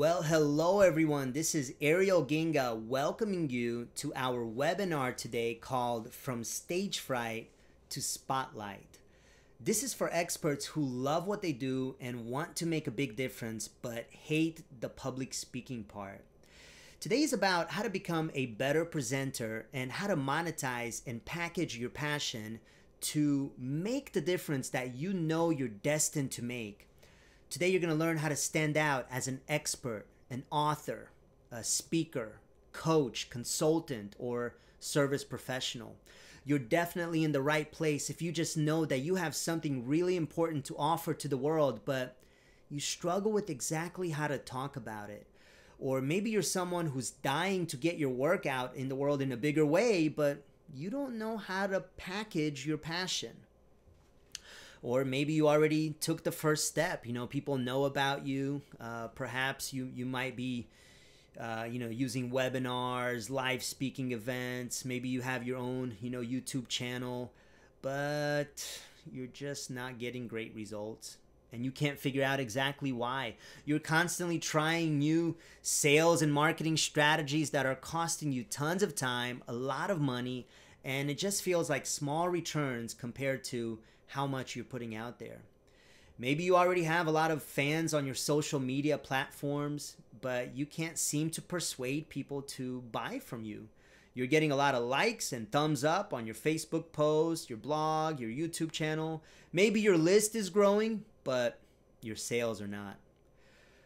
Well, hello everyone. This is Ariel Ginga welcoming you to our webinar today called From Stage Fright to Spotlight. This is for experts who love what they do and want to make a big difference but hate the public speaking part. Today is about how to become a better presenter and how to monetize and package your passion to make the difference that you know you're destined to make Today, you're going to learn how to stand out as an expert, an author, a speaker, coach, consultant, or service professional. You're definitely in the right place if you just know that you have something really important to offer to the world, but you struggle with exactly how to talk about it. Or maybe you're someone who's dying to get your work out in the world in a bigger way, but you don't know how to package your passion or maybe you already took the first step. You know people know about you. Uh, perhaps you you might be uh, you know using webinars live speaking events. Maybe you have your own you know youtube channel but you're just not getting great results and you can't figure out exactly why. You're constantly trying new sales and marketing strategies that are costing you tons of time, a lot of money, and it just feels like small returns compared to how much you're putting out there. Maybe you already have a lot of fans on your social media platforms, but you can't seem to persuade people to buy from you. You're getting a lot of likes and thumbs up on your Facebook post, your blog, your YouTube channel. Maybe your list is growing, but your sales are not.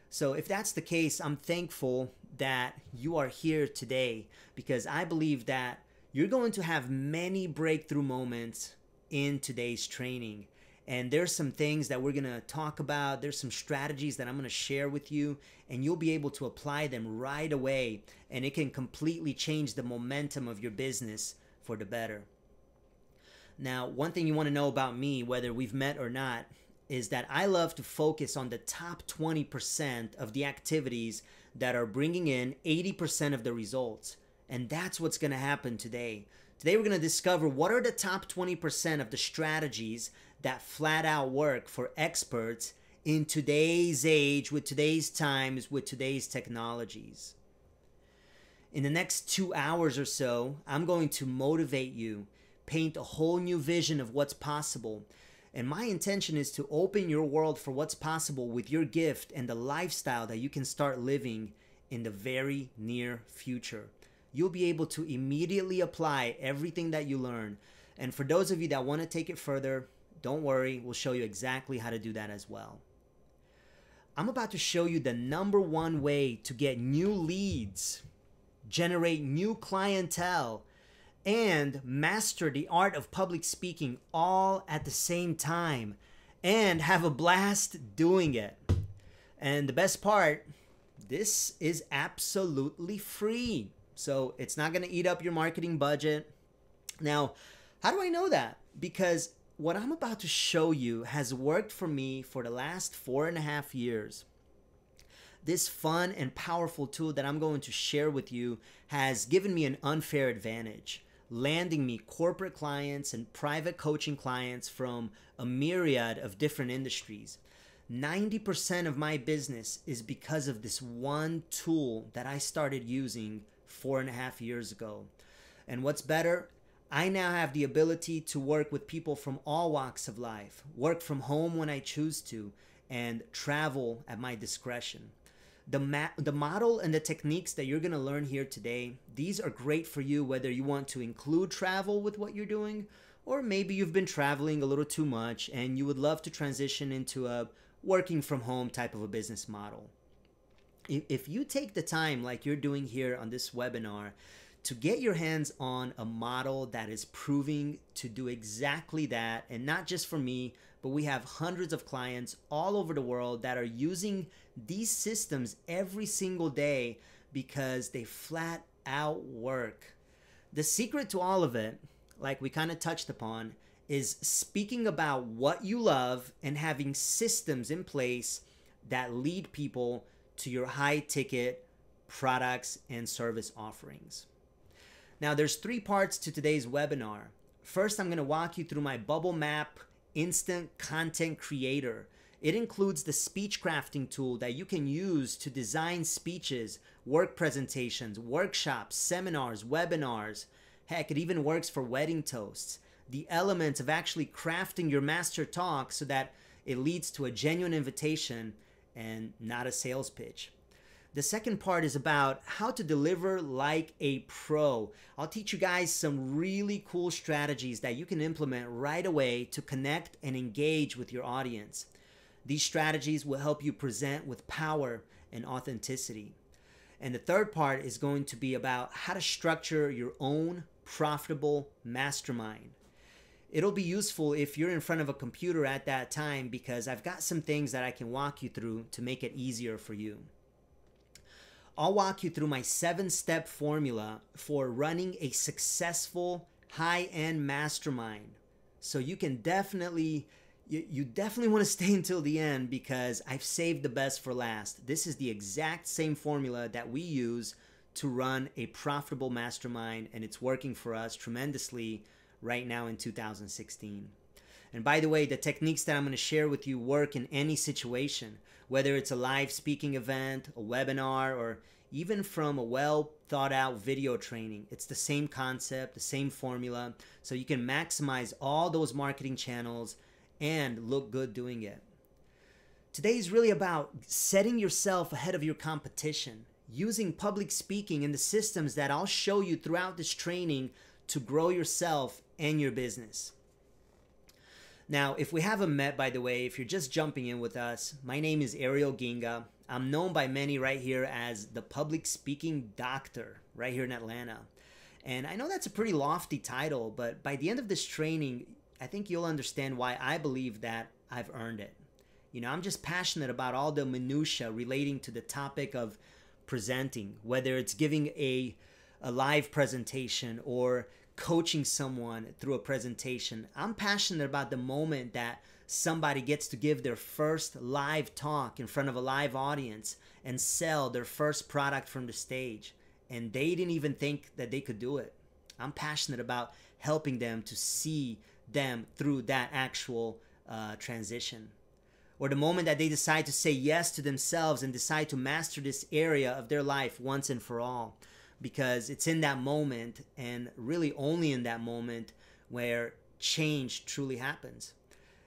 So, if that's the case, I'm thankful that you are here today because I believe that you're going to have many breakthrough moments in today's training. And there's some things that we're going to talk about. There's some strategies that I'm going to share with you, and you'll be able to apply them right away. And it can completely change the momentum of your business for the better. Now, one thing you want to know about me, whether we've met or not, is that I love to focus on the top 20% of the activities that are bringing in 80% of the results. And that's what's going to happen today. Today, we're going to discover what are the top 20% of the strategies that flat out work for experts in today's age, with today's times, with today's technologies. In the next two hours or so, I'm going to motivate you, paint a whole new vision of what's possible. And my intention is to open your world for what's possible with your gift and the lifestyle that you can start living in the very near future you'll be able to immediately apply everything that you learn. And for those of you that want to take it further, don't worry, we'll show you exactly how to do that as well. I'm about to show you the number one way to get new leads, generate new clientele, and master the art of public speaking all at the same time and have a blast doing it. And the best part, this is absolutely free. So it's not going to eat up your marketing budget. Now, how do I know that? Because what I'm about to show you has worked for me for the last four and a half years. This fun and powerful tool that I'm going to share with you has given me an unfair advantage, landing me corporate clients and private coaching clients from a myriad of different industries. 90% of my business is because of this one tool that I started using four and a half years ago. And what's better, I now have the ability to work with people from all walks of life, work from home when I choose to, and travel at my discretion. The, ma- the model and the techniques that you're going to learn here today, these are great for you whether you want to include travel with what you're doing, or maybe you've been traveling a little too much and you would love to transition into a working from home type of a business model if you take the time like you're doing here on this webinar to get your hands on a model that is proving to do exactly that and not just for me but we have hundreds of clients all over the world that are using these systems every single day because they flat out work. The secret to all of it like we kind of touched upon is speaking about what you love and having systems in place that lead people to your high ticket products and service offerings. Now, there's three parts to today's webinar. First, I'm going to walk you through my Bubble Map Instant Content Creator. It includes the speech crafting tool that you can use to design speeches, work presentations, workshops, seminars, webinars. Heck, it even works for wedding toasts. The elements of actually crafting your master talk so that it leads to a genuine invitation and not a sales pitch. The second part is about how to deliver like a pro. I'll teach you guys some really cool strategies that you can implement right away to connect and engage with your audience. These strategies will help you present with power and authenticity. And the third part is going to be about how to structure your own profitable mastermind. It'll be useful if you're in front of a computer at that time because I've got some things that I can walk you through to make it easier for you. I'll walk you through my seven step formula for running a successful high end mastermind. So you can definitely, you, you definitely want to stay until the end because I've saved the best for last. This is the exact same formula that we use to run a profitable mastermind, and it's working for us tremendously right now in 2016. And by the way, the techniques that I'm going to share with you work in any situation whether it's a live speaking event, a webinar, or even from a well thought out video training. It's the same concept, the same formula, so you can maximize all those marketing channels and look good doing it. Today is really about setting yourself ahead of your competition, using public speaking and the systems that I'll show you throughout this training to grow yourself and your business. Now, if we haven't met, by the way, if you're just jumping in with us, my name is Ariel Ginga. I'm known by many right here as the public speaking doctor right here in Atlanta. And I know that's a pretty lofty title, but by the end of this training, I think you'll understand why I believe that I've earned it. You know, I'm just passionate about all the minutia relating to the topic of presenting, whether it's giving a a live presentation or coaching someone through a presentation. I'm passionate about the moment that somebody gets to give their first live talk in front of a live audience and sell their first product from the stage. And they didn't even think that they could do it. I'm passionate about helping them to see them through that actual uh, transition. Or the moment that they decide to say yes to themselves and decide to master this area of their life once and for all because it's in that moment and really only in that moment where change truly happens.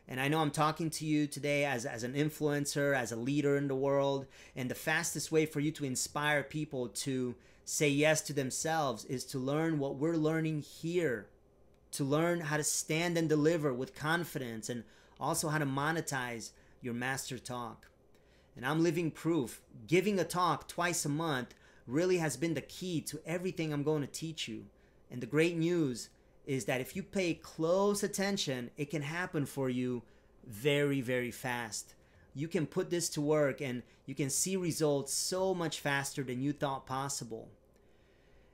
And I know I'm talking to you today as, as an influencer, as a leader in the world. And the fastest way for you to inspire people to say yes to themselves is to learn what we're learning here, to learn how to stand and deliver with confidence, and also how to monetize your master talk. And I'm living proof. Giving a talk twice a month really has been the key to everything I'm going to teach you. And the great news is that if you pay close attention, it can happen for you very, very fast. You can put this to work and you can see results so much faster than you thought possible.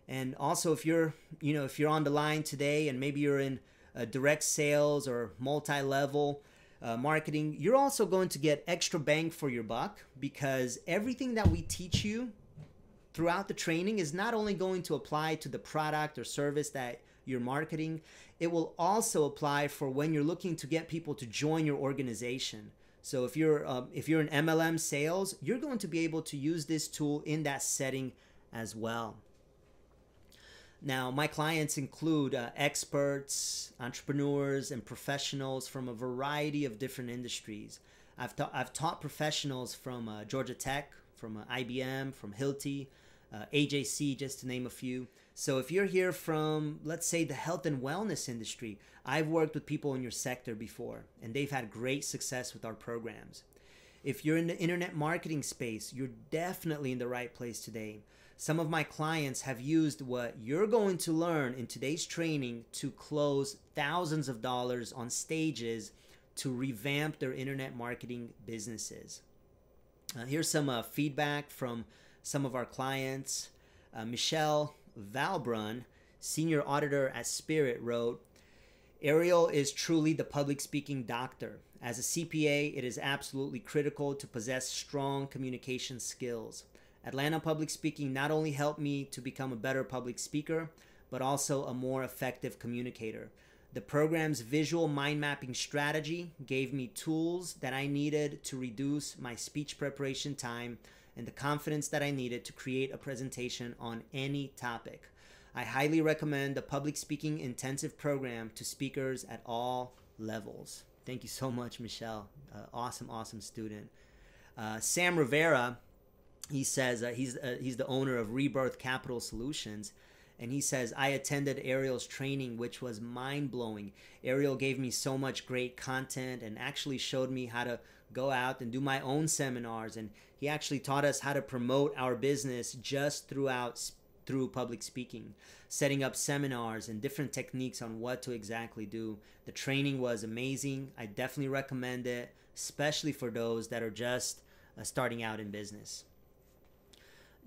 And also if you're, you know, if you're on the line today and maybe you're in direct sales or multi-level uh, marketing, you're also going to get extra bang for your buck because everything that we teach you throughout the training is not only going to apply to the product or service that you're marketing, it will also apply for when you're looking to get people to join your organization. So if you're um, if you're in MLM sales, you're going to be able to use this tool in that setting as well. Now, my clients include uh, experts, entrepreneurs, and professionals from a variety of different industries. I've, ta- I've taught professionals from uh, Georgia Tech, from uh, IBM, from Hilti, uh, AJC, just to name a few. So if you're here from, let's say, the health and wellness industry, I've worked with people in your sector before, and they've had great success with our programs. If you're in the internet marketing space, you're definitely in the right place today. Some of my clients have used what you're going to learn in today's training to close thousands of dollars on stages to revamp their internet marketing businesses. Uh, here's some uh, feedback from some of our clients. Uh, Michelle Valbrun, senior auditor at Spirit, wrote Ariel is truly the public speaking doctor. As a CPA, it is absolutely critical to possess strong communication skills. Atlanta Public Speaking not only helped me to become a better public speaker, but also a more effective communicator. The program's visual mind mapping strategy gave me tools that I needed to reduce my speech preparation time and the confidence that I needed to create a presentation on any topic. I highly recommend the public speaking intensive program to speakers at all levels. Thank you so much, Michelle. Uh, awesome, awesome student. Uh, Sam Rivera, he says uh, he's uh, he's the owner of Rebirth Capital Solutions and he says i attended ariel's training which was mind-blowing. Ariel gave me so much great content and actually showed me how to go out and do my own seminars. And he actually taught us how to promote our business just throughout through public speaking setting up seminars and different techniques on what to exactly do. The training was amazing. I definitely recommend it especially for those that are just uh, starting out in business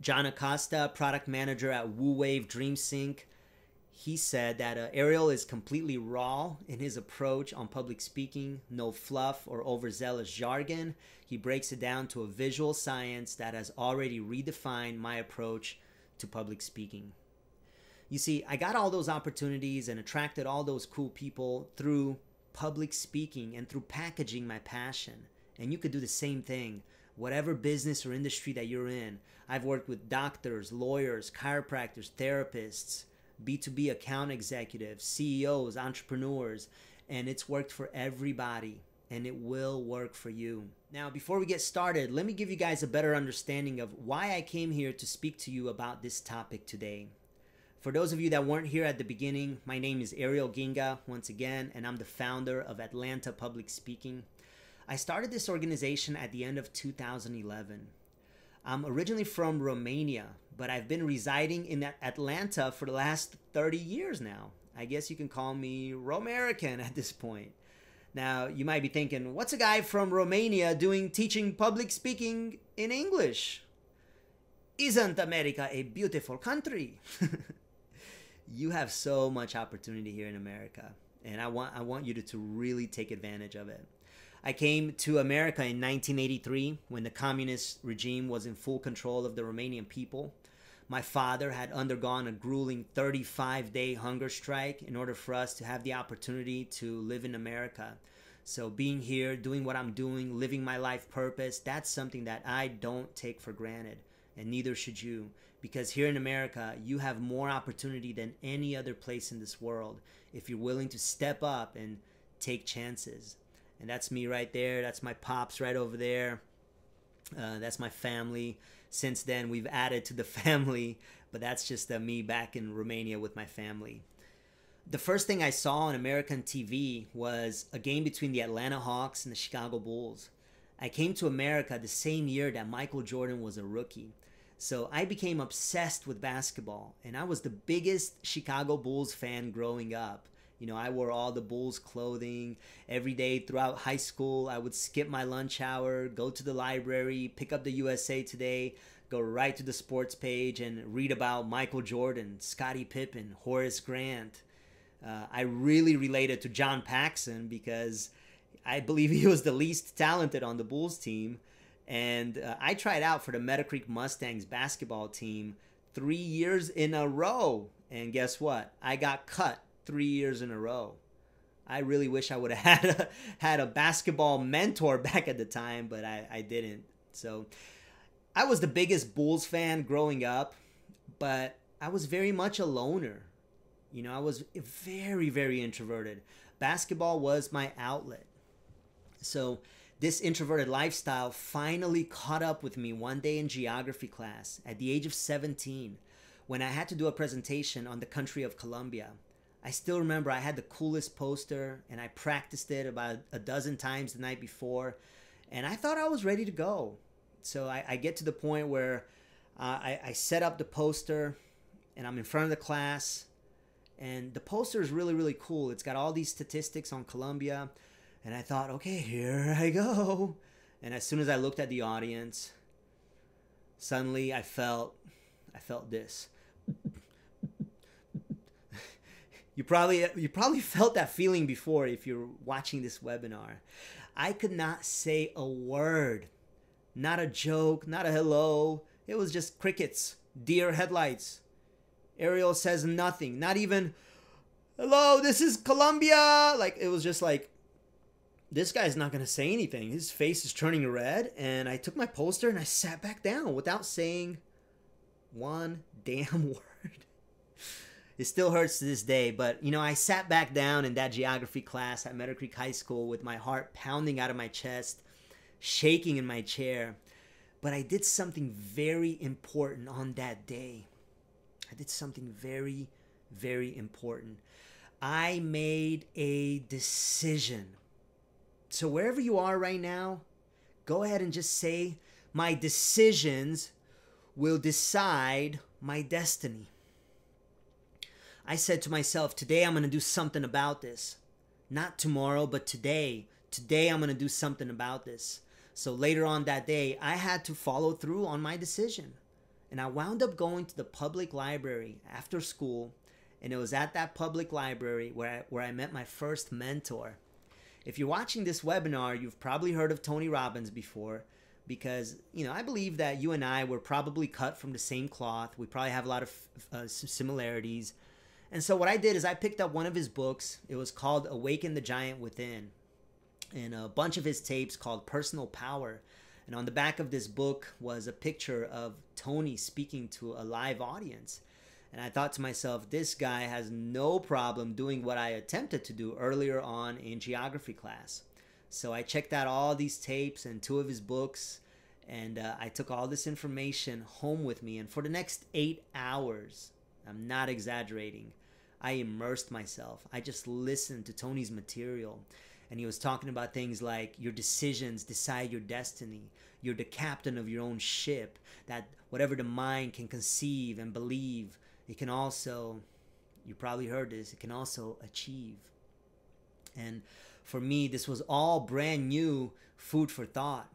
John Acosta, product manager at WooWave DreamSync, he said that uh, Ariel is completely raw in his approach on public speaking, no fluff or overzealous jargon. He breaks it down to a visual science that has already redefined my approach to public speaking. You see, I got all those opportunities and attracted all those cool people through public speaking and through packaging my passion. And you could do the same thing whatever business or industry that you're in. I've worked with doctors, lawyers, chiropractors, therapists, B2B account executives, CEOs, entrepreneurs, and it's worked for everybody and it will work for you. Now, before we get started, let me give you guys a better understanding of why I came here to speak to you about this topic today. For those of you that weren't here at the beginning, my name is Ariel Ginga once again, and I'm the founder of Atlanta Public Speaking. I started this organization at the end of 2011. I'm originally from Romania, but I've been residing in Atlanta for the last 30 years now. I guess you can call me Romerican at this point. Now, you might be thinking, what's a guy from Romania doing teaching public speaking in English? Isn't America a beautiful country? you have so much opportunity here in America, and I want I want you to, to really take advantage of it. I came to America in 1983 when the communist regime was in full control of the Romanian people. My father had undergone a grueling 35 day hunger strike in order for us to have the opportunity to live in America. So, being here, doing what I'm doing, living my life purpose, that's something that I don't take for granted. And neither should you. Because here in America, you have more opportunity than any other place in this world if you're willing to step up and take chances and that's me right there. That's my pops right over there. Uh, that's my family. Since then, we've added to the family, but that's just uh, me back in Romania with my family. The first thing I saw on American TV was a game between the Atlanta Hawks and the Chicago Bulls. I came to America the same year that Michael Jordan was a rookie. So I became obsessed with basketball, and I was the biggest Chicago Bulls fan growing up. You know, I wore all the Bulls clothing every day throughout high school. I would skip my lunch hour, go to the library, pick up the USA Today, go right to the sports page and read about Michael Jordan, Scottie Pippen, Horace Grant. Uh, I really related to John Paxson because I believe he was the least talented on the Bulls team. And uh, I tried out for the Meadow Creek Mustangs basketball team three years in a row. And guess what? I got cut three years in a row. I really wish I would have had a, had a basketball mentor back at the time, but I, I didn't. So I was the biggest Bulls fan growing up, but I was very much a loner. You know, I was very, very introverted. Basketball was my outlet. So this introverted lifestyle finally caught up with me one day in geography class at the age of 17 when I had to do a presentation on the country of Colombia. I still remember I had the coolest poster and I practiced it about a dozen times the night before and I thought I was ready to go. So I, I get to the point where uh, I, I set up the poster and I'm in front of the class and the poster is really, really cool. It's got all these statistics on Colombia and I thought, okay, here I go. And as soon as I looked at the audience, suddenly I felt, I felt this you probably you probably felt that feeling before if you're watching this webinar. I could not say a word. Not a joke, not a hello. It was just crickets, deer headlights. Ariel says nothing, not even hello, this is Colombia. Like, it was just like, this guy's not going to say anything. His face is turning red. And I took my poster and I sat back down without saying one damn word. It still hurts to this day, but you know, I sat back down in that geography class at Meadow Creek High School with my heart pounding out of my chest, shaking in my chair. But I did something very important on that day. I did something very, very important. I made a decision. So, wherever you are right now, go ahead and just say, My decisions will decide my destiny. I said to myself, Today I'm going to do something about this. Not tomorrow, but today. Today I'm going to do something about this. So later on that day, I had to follow through on my decision. And I wound up going to the public library after school. And it was at that public library where I, where I met my first mentor. If you're watching this webinar, you've probably heard of Tony Robbins before because, you know, I believe that you and I were probably cut from the same cloth. We probably have a lot of uh, similarities. And so what I did is I picked up one of his books. It was called Awaken the Giant Within. And a bunch of his tapes called Personal Power. And on the back of this book was a picture of Tony speaking to a live audience. And I thought to myself, this guy has no problem doing what I attempted to do earlier on in geography class. So I checked out all these tapes and two of his books, and uh, I took all this information home with me. And for the next eight hours, I'm not exaggerating, I immersed myself. I just listened to Tony's material. And he was talking about things like your decisions decide your destiny. You're the captain of your own ship. That whatever the mind can conceive and believe, it can also, you probably heard this, it can also achieve. And for me, this was all brand new food for thought.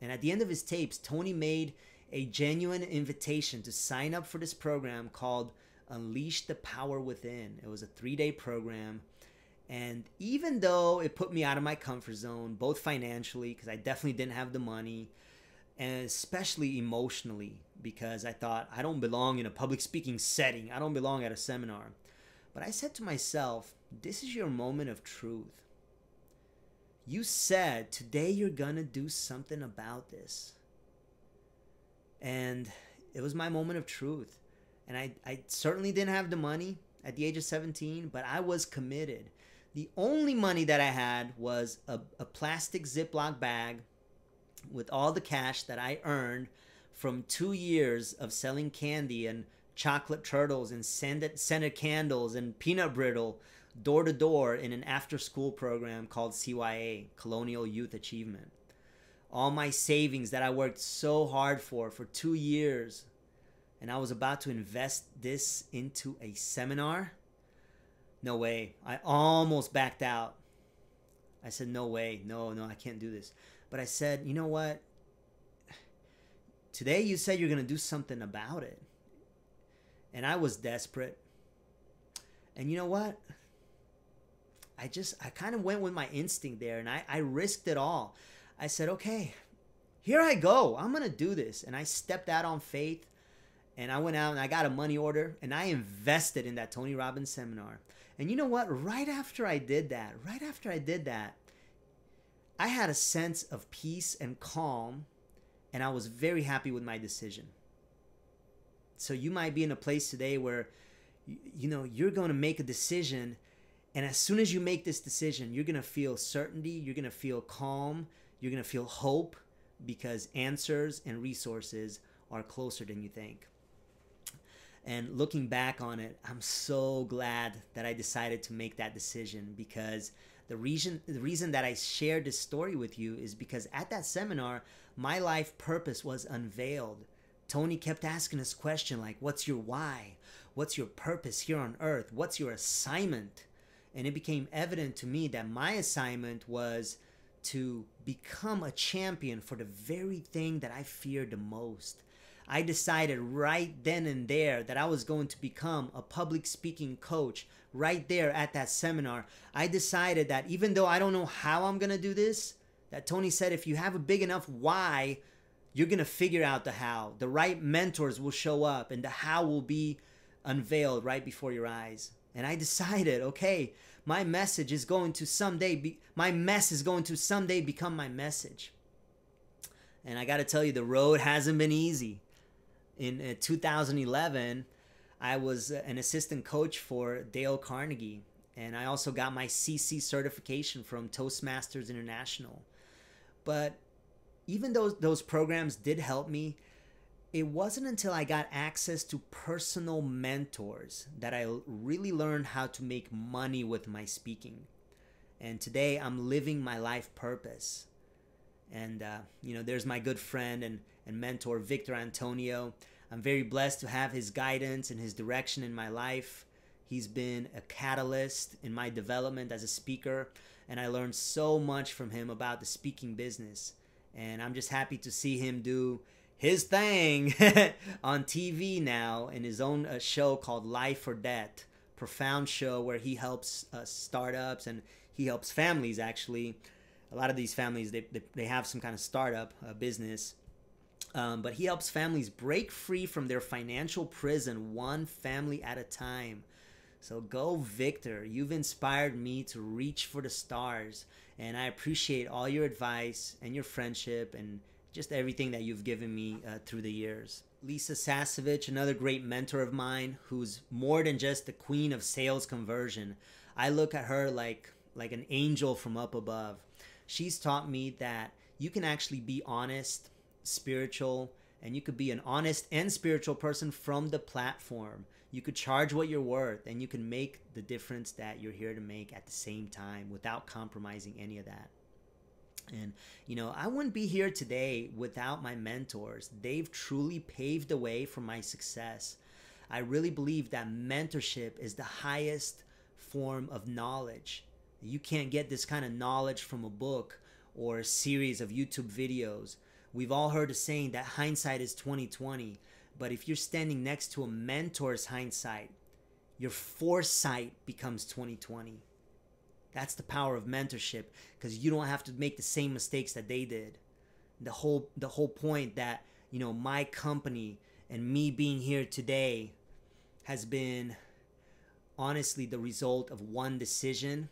And at the end of his tapes, Tony made a genuine invitation to sign up for this program called Unleash the Power Within. It was a three day program and even though it put me out of my comfort zone, both financially, because I definitely didn't have the money, and especially emotionally, because I thought I don't belong in a public speaking setting, I don't belong at a seminar. But I said to myself, this is your moment of truth. You said today you're gonna do something about this. And it was my moment of truth. And I, I certainly didn't have the money at the age of 17, but I was committed. The only money that I had was a, a plastic Ziploc bag with all the cash that I earned from two years of selling candy and chocolate turtles and scented, scented candles and peanut brittle door to door in an after school program called CYA, Colonial Youth Achievement. All my savings that I worked so hard for for two years, and I was about to invest this into a seminar no way. I almost backed out. I said, no way. No, no, I can't do this. But I said, you know what? Today you said you're going to do something about it. And I was desperate. And you know what? I just, I kind of went with my instinct there and I, I risked it all. I said, okay, here I go. I'm going to do this. And I stepped out on faith and I went out and I got a money order and I invested in that Tony Robbins seminar. And you know what? Right after I did that, right after I did that, I had a sense of peace and calm, and I was very happy with my decision. So you might be in a place today where you know you're going to make a decision and as soon as you make this decision you're going to feel certainty you're going to feel calm you're going to feel hope because answers and resources are closer than you think and looking back on it, I'm so glad that I decided to make that decision because the reason the reason that I shared this story with you is because at that seminar, my life purpose was unveiled. Tony kept asking us question like, "What's your why? What's your purpose here on earth? What's your assignment?" And it became evident to me that my assignment was to become a champion for the very thing that I feared the most I decided right then and there that I was going to become a public speaking coach right there at that seminar. I decided that even though I don't know how I'm going to do this, that Tony said if you have a big enough why, you're going to figure out the how. The right mentors will show up and the how will be unveiled right before your eyes. And I decided, okay, my message is going to someday be my mess is going to someday become my message. And I got to tell you, the road hasn't been easy. In uh, 2011, I was uh, an assistant coach for Dale Carnegie, and I also got my CC certification from Toastmasters International. But even though those programs did help me, it wasn't until I got access to personal mentors that I really learned how to make money with my speaking. And today I'm living my life purpose. And, uh, you know, there's my good friend and, and mentor, Victor Antonio. I'm very blessed to have his guidance and his direction in my life. He's been a catalyst in my development as a speaker, and I learned so much from him about the speaking business. And I'm just happy to see him do his thing on TV now in his own uh, show called Life or Debt. Profound show where he helps uh, startups and he helps families actually. A lot of these families, they, they, they have some kind of startup uh, business. Um, but he helps families break free from their financial prison one family at a time. So go, Victor. You've inspired me to reach for the stars. And I appreciate all your advice and your friendship and just everything that you've given me uh, through the years. Lisa Sasevich, another great mentor of mine, who's more than just the queen of sales conversion. I look at her like like an angel from up above. She's taught me that you can actually be honest, spiritual, and you could be an honest and spiritual person from the platform. You could charge what you're worth and you can make the difference that you're here to make at the same time without compromising any of that. And, you know, I wouldn't be here today without my mentors. They've truly paved the way for my success. I really believe that mentorship is the highest form of knowledge. You can't get this kind of knowledge from a book or a series of YouTube videos. We've all heard the saying that hindsight is 2020, but if you're standing next to a mentor's hindsight, your foresight becomes 2020. That's the power of mentorship because you don't have to make the same mistakes that they did. The whole the whole point that, you know, my company and me being here today has been honestly the result of one decision.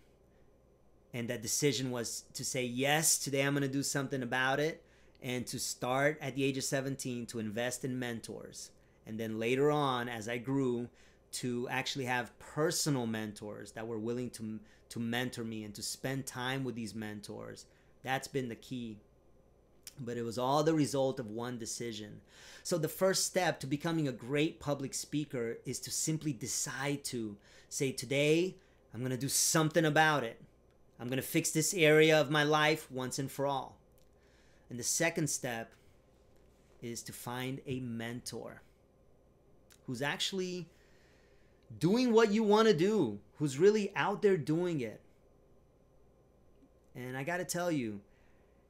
And that decision was to say, yes, today I'm going to do something about it. And to start at the age of 17 to invest in mentors. And then later on, as I grew, to actually have personal mentors that were willing to to mentor me and to spend time with these mentors. That's been the key. But it was all the result of one decision. So, the first step to becoming a great public speaker is to simply decide to say, Today, I'm going to do something about it. I'm going to fix this area of my life once and for all. And the second step is to find a mentor who's actually doing what you want to do, who's really out there doing it. And I got to tell you,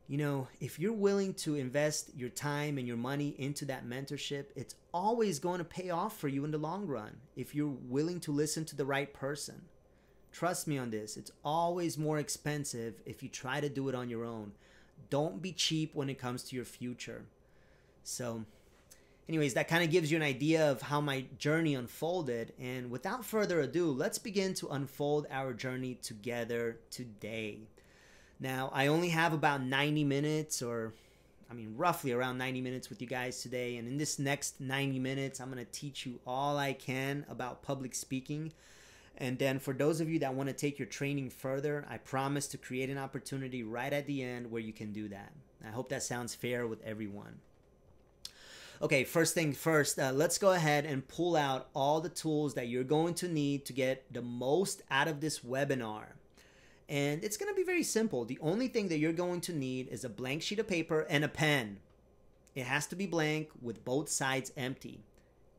you know, if you're willing to invest your time and your money into that mentorship, it's always going to pay off for you in the long run if you're willing to listen to the right person. Trust me on this, it's always more expensive if you try to do it on your own. Don't be cheap when it comes to your future. So, anyways, that kind of gives you an idea of how my journey unfolded. And without further ado, let's begin to unfold our journey together today. Now, I only have about 90 minutes, or I mean, roughly around 90 minutes with you guys today. And in this next 90 minutes, I'm going to teach you all I can about public speaking. And then for those of you that want to take your training further, I promise to create an opportunity right at the end where you can do that. I hope that sounds fair with everyone. Okay, first thing first, uh, let's go ahead and pull out all the tools that you're going to need to get the most out of this webinar. And it's going to be very simple. The only thing that you're going to need is a blank sheet of paper and a pen. It has to be blank with both sides empty.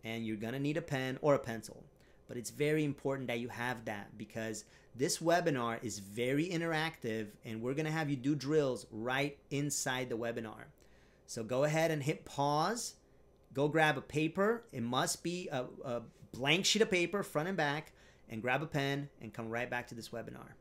And you're going to need a pen or a pencil. But it's very important that you have that because this webinar is very interactive and we're going to have you do drills right inside the webinar. So go ahead and hit pause go grab a paper. It must be a, a blank sheet of paper, front and back, and grab a pen and come right back to this webinar.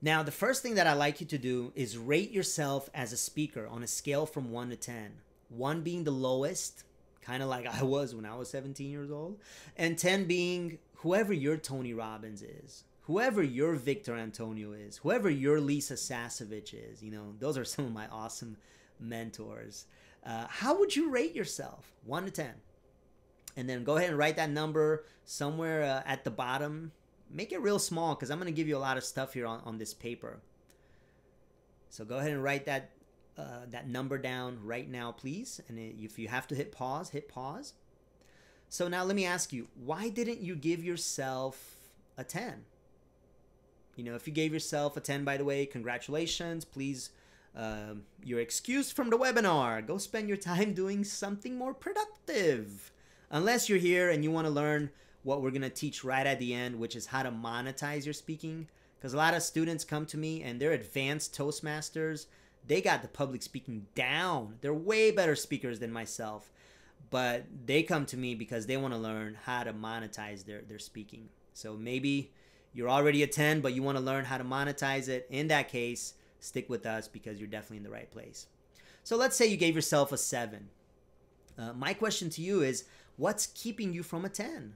Now, the first thing that I like you to do is rate yourself as a speaker on a scale from 1 to 10. 1 being the lowest, kind of like I was when I was 17 years old, and 10 being whoever your Tony Robbins is, whoever your Victor Antonio is, whoever your Lisa Sasevich is, you know, those are some of my awesome mentors. Uh, how would you rate yourself? One to 10. And then go ahead and write that number somewhere uh, at the bottom. Make it real small because I'm going to give you a lot of stuff here on, on this paper. So go ahead and write that uh, that number down right now, please. And if you have to hit pause, hit pause. So now let me ask you, why didn't you give yourself a 10? You know, if you gave yourself a 10, by the way, congratulations. Please, uh, you're excused from the webinar. Go spend your time doing something more productive. Unless you're here and you want to learn what we're going to teach right at the end, which is how to monetize your speaking. Because a lot of students come to me and they're advanced Toastmasters they got the public speaking down. They're way better speakers than myself, but they come to me because they want to learn how to monetize their, their speaking. So maybe you're already a 10, but you want to learn how to monetize it. In that case, stick with us because you're definitely in the right place. So let's say you gave yourself a 7. Uh, my question to you is what's keeping you from a 10?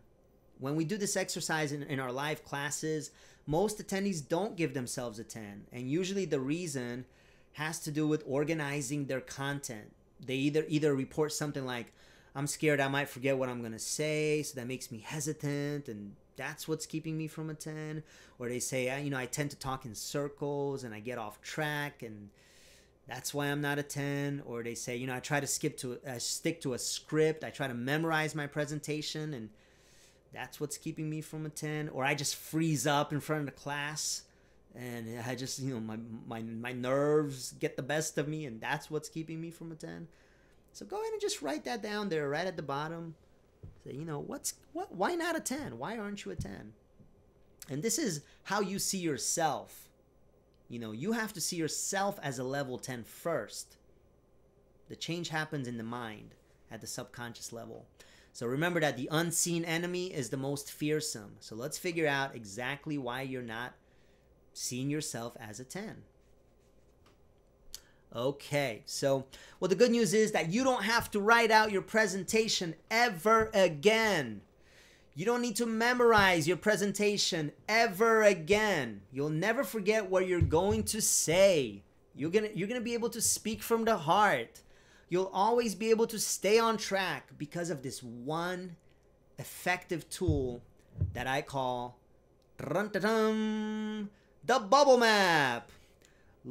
When we do this exercise in, in our live classes, most attendees don't give themselves a 10. And usually the reason has to do with organizing their content. They either either report something like, I'm scared I might forget what I'm gonna say, so that makes me hesitant, and that's what's keeping me from a 10. Or they say, you know, I tend to talk in circles and I get off track, and that's why I'm not a 10. Or they say, you know, I try to skip to uh, stick to a script, I try to memorize my presentation, and that's what's keeping me from a 10. Or I just freeze up in front of the class and I just you know my my my nerves get the best of me, and that's what's keeping me from a ten. So go ahead and just write that down there, right at the bottom. You know, what's what? Why not a ten? Why aren't you a ten? And this is how you see yourself. You know, you have to see yourself as a level 10 first. The change happens in the mind at the subconscious level. So remember that the unseen enemy is the most fearsome. So let's figure out exactly why you're not seeing yourself as a 10. Okay, so well, the good news is that you don't have to write out your presentation ever again. You don't need to memorize your presentation ever again. You'll never forget what you're going to say. You're gonna you're gonna be able to speak from the heart. You'll always be able to stay on track because of this one effective tool that I call the bubble map.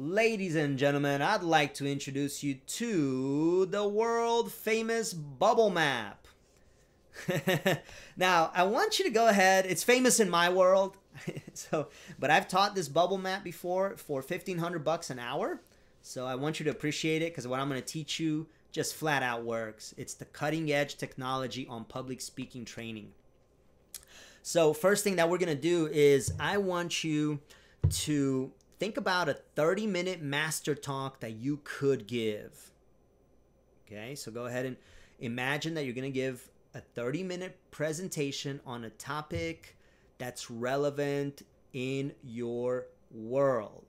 Ladies and gentlemen, I'd like to introduce you to the world famous bubble map. now, I want you to go ahead. It's famous in my world. so, but I've taught this bubble map before for 1500 bucks an hour. So, I want you to appreciate it cuz what I'm going to teach you just flat out works. It's the cutting edge technology on public speaking training. So, first thing that we're going to do is I want you to think about a 30 minute master talk that you could give. Okay, so go ahead and imagine that you're going to give a 30 minute presentation on a topic that's relevant in your world.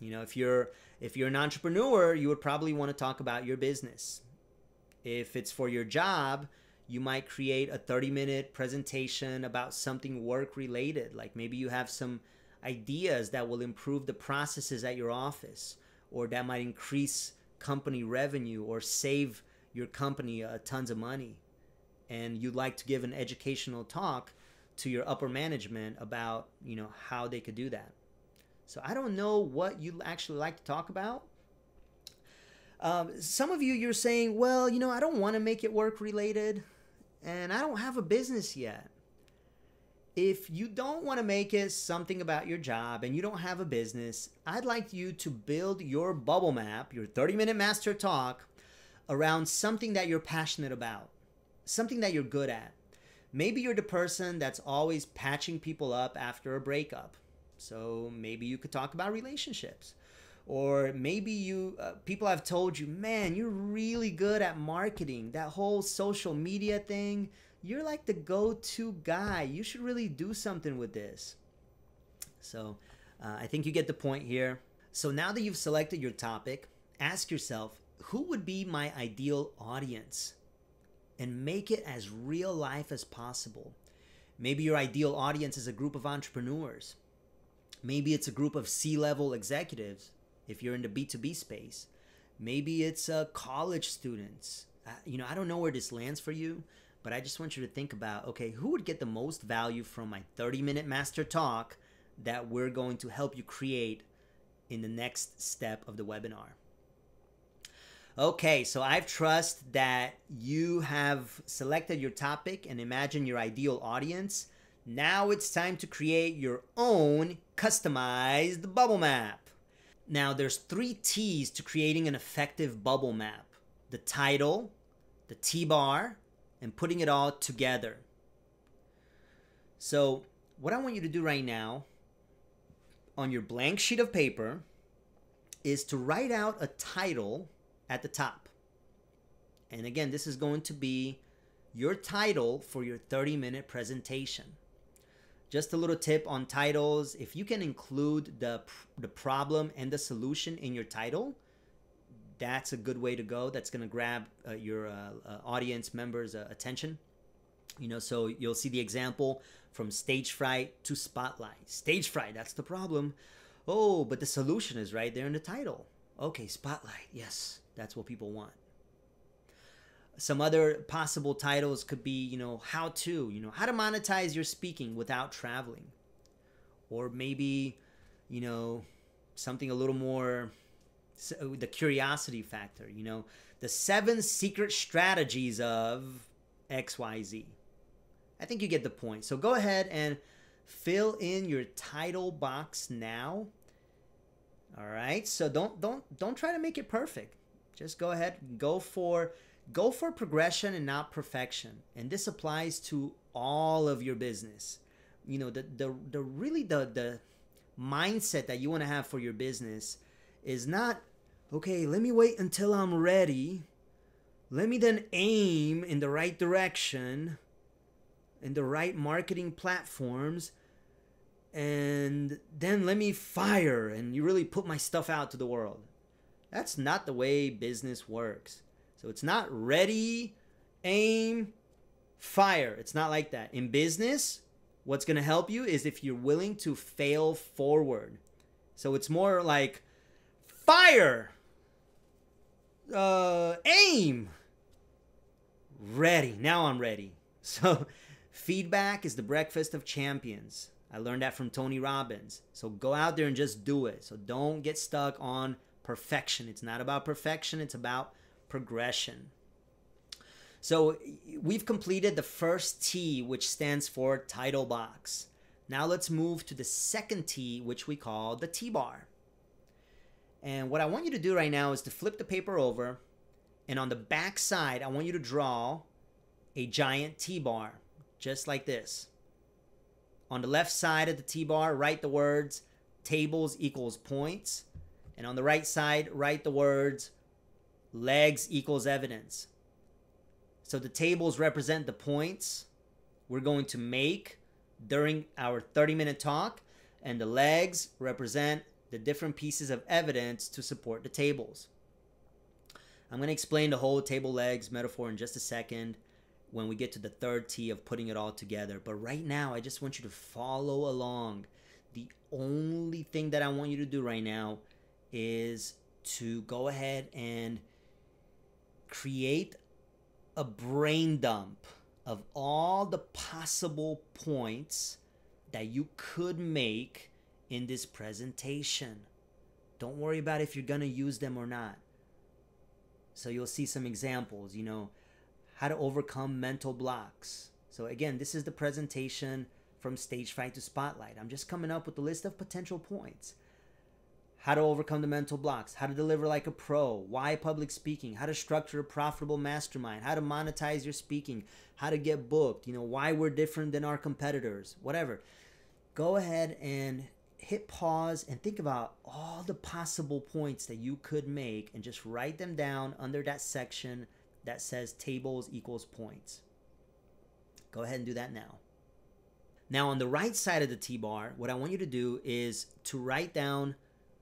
You know, if you're if you're an entrepreneur, you would probably want to talk about your business. If it's for your job, you might create a 30 minute presentation about something work related. Like maybe you have some ideas that will improve the processes at your office or that might increase company revenue or save your company uh, tons of money. And you'd like to give an educational talk to your upper management about you know how they could do that. So i don't know what you actually like to talk about. Um, some of you you're saying well you know i don't want to make it work related and i don't have a business yet if you don't want to make it something about your job and you don't have a business, I'd like you to build your bubble map, your 30 minute master talk, around something that you're passionate about, something that you're good at. Maybe you're the person that's always patching people up after a breakup. So maybe you could talk about relationships. Or maybe you uh, people have told you, "Man, you're really good at marketing. That whole social media thing, you're like the go-to guy. You should really do something with this. So uh, I think you get the point here. So now that you've selected your topic, ask yourself, who would be my ideal audience? And make it as real life as possible. Maybe your ideal audience is a group of entrepreneurs. Maybe it's a group of C level executives if you're in the B2B space. Maybe it's uh, college students. Uh, you know, I don't know where this lands for you, but I just want you to think about okay, who would get the most value from my 30 minute master talk that we're going to help you create in the next step of the webinar? Okay, so I trust that you have selected your topic and imagine your ideal audience. Now it's time to create your own customized bubble map. Now there's three T's to creating an effective bubble map. The title, the T-bar, and putting it all together. So what I want you to do right now on your blank sheet of paper is to write out a title at the top. And again, this is going to be your title for your 30 minute presentation. Just a little tip on titles if you can include the, the problem and the solution in your title, that's a good way to go. That's going to grab uh, your uh, uh, audience members' uh, attention. You know, so you'll see the example from stage fright to spotlight. Stage fright, that's the problem. Oh, but the solution is right there in the title. Okay, spotlight. Yes, that's what people want. Some other possible titles could be, you know, how to, you know, how to monetize your speaking without traveling. Or maybe, you know, something a little more Uh, the curiosity factor, you know, the seven secret strategies of XYZ. I think you get the point. So go ahead and fill in your title box now. All right? So don't don't don't try to make it perfect. Just go ahead, go for go for progression and not perfection. And this applies to all of your business. You know, the the the really the the mindset that you want to have for your business is not okay, let me wait until I'm ready. Let me then aim in the right direction in the right marketing platforms and then let me fire and you really put my stuff out to the world. That's not the way business works. So it's not ready, aim, fire. It's not like that. In business, what's going to help you is if you're willing to fail forward. So it's more like fire, uh, aim, ready. Now I'm ready. So feedback is the breakfast of champions. I learned that from Tony Robbins. So go out there and just do it. So don't get stuck on perfection. It's not about perfection, it's about progression. So we've completed the first T, which stands for title box. Now let's move to the second T, which we call the T bar. And what I want you to do right now is to flip the paper over, and on the back side, I want you to draw a giant T bar, just like this. On the left side of the T bar, write the words tables equals points. And on the right side, write the words legs equals evidence. So the tables represent the points we're going to make during our 30 minute talk, and the legs represent the different pieces of evidence to support the tables. I'm going to explain the whole table legs metaphor in just a second when we get to the third T of putting it all together. But right now, I just want you to follow along. The only thing that I want you to do right now is to go ahead and create a brain dump of all the possible points that you could make in this presentation. Don't worry about if you're going to use them or not. So you'll see some examples, you know, how to overcome mental blocks. So again, this is the presentation from stage fright to spotlight. I'm just coming up with a list of potential points how to overcome the mental blocks, how to deliver like a pro, why public speaking, how to structure a profitable mastermind, how to monetize your speaking, how to get booked, you know, why we're different than our competitors, whatever. Go ahead and hit pause and think about all the possible points that you could make and just write them down under that section that says tables equals points. Go ahead and do that now. Now, on the right side of the T bar, what I want you to do is to write down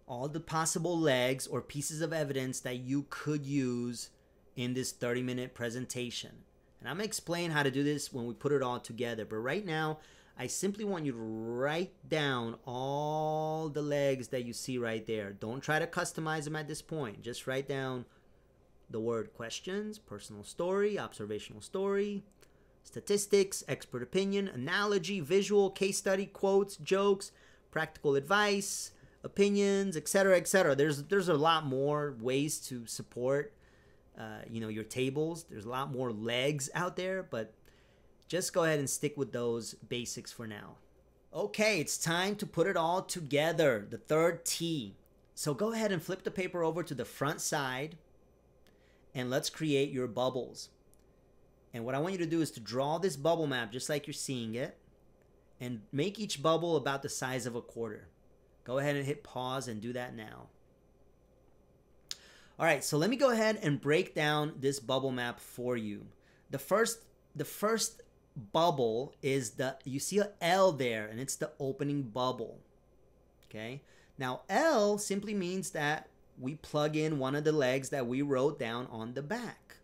all the possible legs or pieces of evidence that you could use in this 30 minute presentation. And I'm to explain how to do this when we put it all together. But right now, I simply want you to write down all the legs that you see right there. Don't try to customize them at this point. Just write down the word questions, personal story, observational story, statistics, expert opinion, analogy, visual, case study, quotes, jokes, practical advice, opinions, etc., etc. There's there's a lot more ways to support uh, you know your tables. There's a lot more legs out there, but just go ahead and stick with those basics for now. Okay, it's time to put it all together. The third T. So go ahead and flip the paper over to the front side and let's create your bubbles. And what I want you to do is to draw this bubble map just like you're seeing it and make each bubble about the size of a quarter. Go ahead and hit pause and do that now. All right, so let me go ahead and break down this bubble map for you. The first the first bubble is the you see a L there and it's the opening bubble. Okay? Now L simply means that we plug in one of the legs that we wrote down on the back.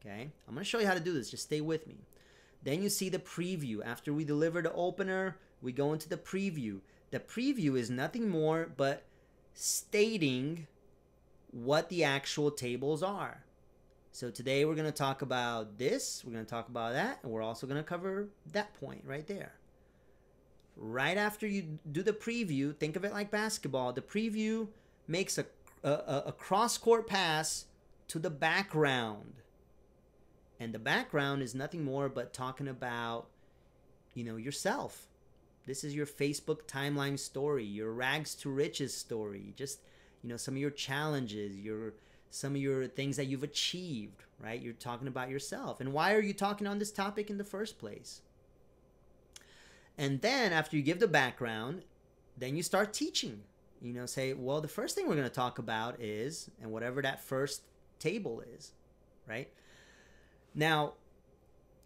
Okay? I'm going to show you how to do this. Just stay with me. Then you see the preview. After we deliver the opener, we go into the preview. The preview is nothing more but stating what the actual tables are. So today we're going to talk about this, we're going to talk about that, and we're also going to cover that point right there. Right after you do the preview, think of it like basketball. The preview makes a, a, a cross court pass to the background. And the background is nothing more but talking about, you know, yourself. This is your Facebook timeline story, your rags to riches story, just, you know, some of your challenges, your some of your things that you've achieved, right? You're talking about yourself. And why are you talking on this topic in the first place? And then after you give the background, then you start teaching you know, say, well, the first thing we're going to talk about is, and whatever that first table is, right? Now,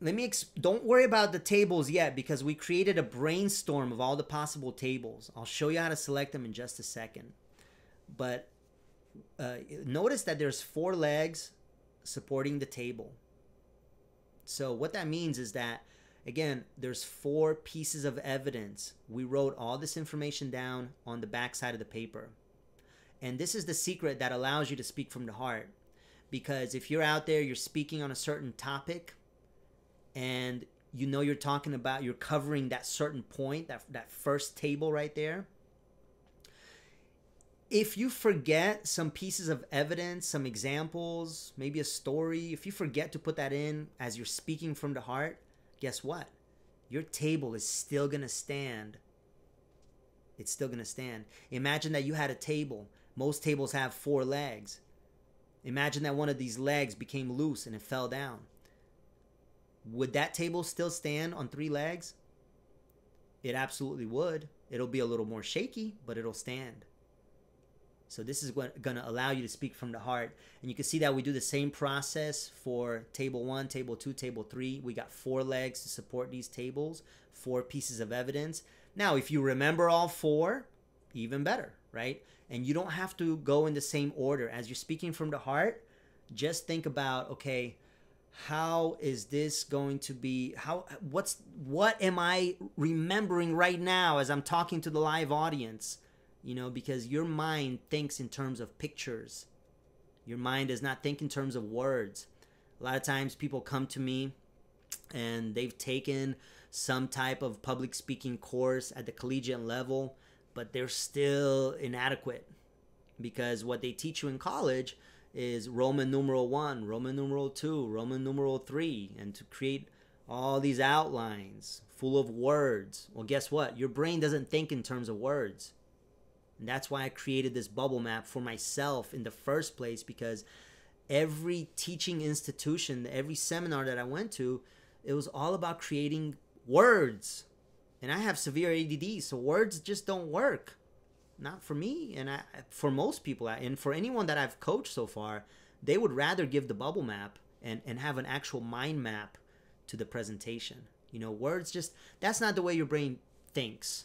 let me don't worry about the tables yet because we created a brainstorm of all the possible tables. I'll show you how to select them in just a second. But uh, notice that there's four legs supporting the table. So what that means is that Again, there's four pieces of evidence. We wrote all this information down on the back side of the paper. And this is the secret that allows you to speak from the heart. Because if you're out there, you're speaking on a certain topic, and you know you're talking about, you're covering that certain point, that, that first table right there. If you forget some pieces of evidence, some examples, maybe a story, if you forget to put that in as you're speaking from the heart, guess what? Your table is still going to stand. It's still going to stand. Imagine that you had a table. Most tables have four legs. Imagine that one of these legs became loose and it fell down. Would that table still stand on three legs? It absolutely would. It'll be a little more shaky, but it'll stand. So this is going to allow you to speak from the heart. And you can see that we do the same process for table one, table two, table three. We got four legs to support these tables, four pieces of evidence. Now, if you remember all four, even better, right? And you don't have to go in the same order. As you're speaking from the heart, just think about, okay, how is this going to be how what's what am i remembering right now as i'm talking to the live audience you know, because your mind thinks in terms of pictures. Your mind does not think in terms of words. A lot of times people come to me and they've taken some type of public speaking course at the collegiate level, but they're still inadequate because what they teach you in college is Roman numeral 1, Roman numeral 2, Roman numeral 3, and to create all these outlines full of words. Well, guess what? Your brain doesn't think in terms of words. And that's why I created this bubble map for myself in the first place because every teaching institution, every seminar that I went to, it was all about creating words. And I have severe ADD, so words just don't work. Not for me, and I, for most people, and for anyone that I've coached so far, they would rather give the bubble map and, and have an actual mind map to the presentation. You know, words just, that's not the way your brain thinks.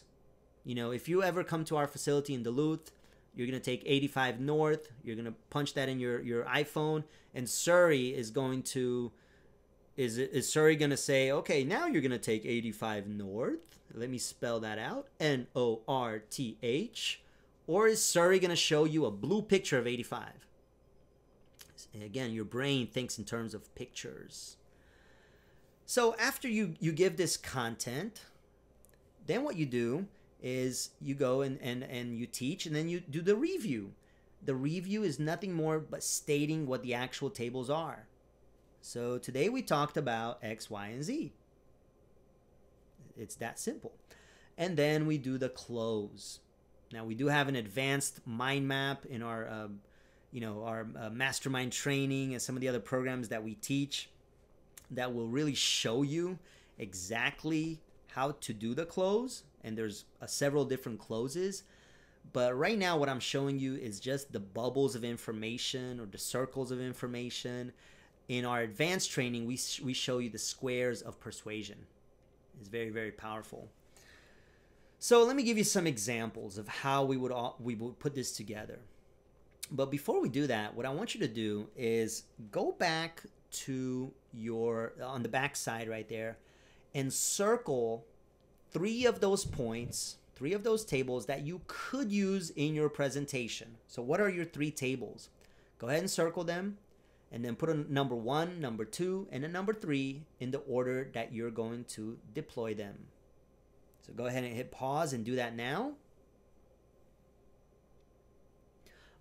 You know, if you ever come to our facility in Duluth, you're going to take 85 north, you're going to punch that in your, your iPhone, and Siri is going to is is Siri going to say, okay, now you're going to take 85 north? Let me spell that out N O R T H. Or is Siri going to show you a blue picture of 85? Again, your brain thinks in terms of pictures. So after you, you give this content, then what you do is you go and, and, and you teach and then you do the review. The review is nothing more but stating what the actual tables are. So today we talked about X, Y, and Z. It's that simple. And then we do the close. Now we do have an advanced mind map in our, uh, you know, our uh, mastermind training and some of the other programs that we teach that will really show you exactly how to do the close. And there's uh, several different closes. But right now, what I'm showing you is just the bubbles of information or the circles of information in our advanced training, we, we show you the squares of persuasion. It's very, very powerful. So let me give you some examples of how we would all, we would put this together. But before we do that, what I want you to do is go back to your on the back side right there and circle three of those points, three of those tables that you could use in your presentation. So what are your three tables? Go ahead and circle them and then put a number one, number two, and a number three in the order that you're going to deploy them. So go ahead and hit pause and do that now.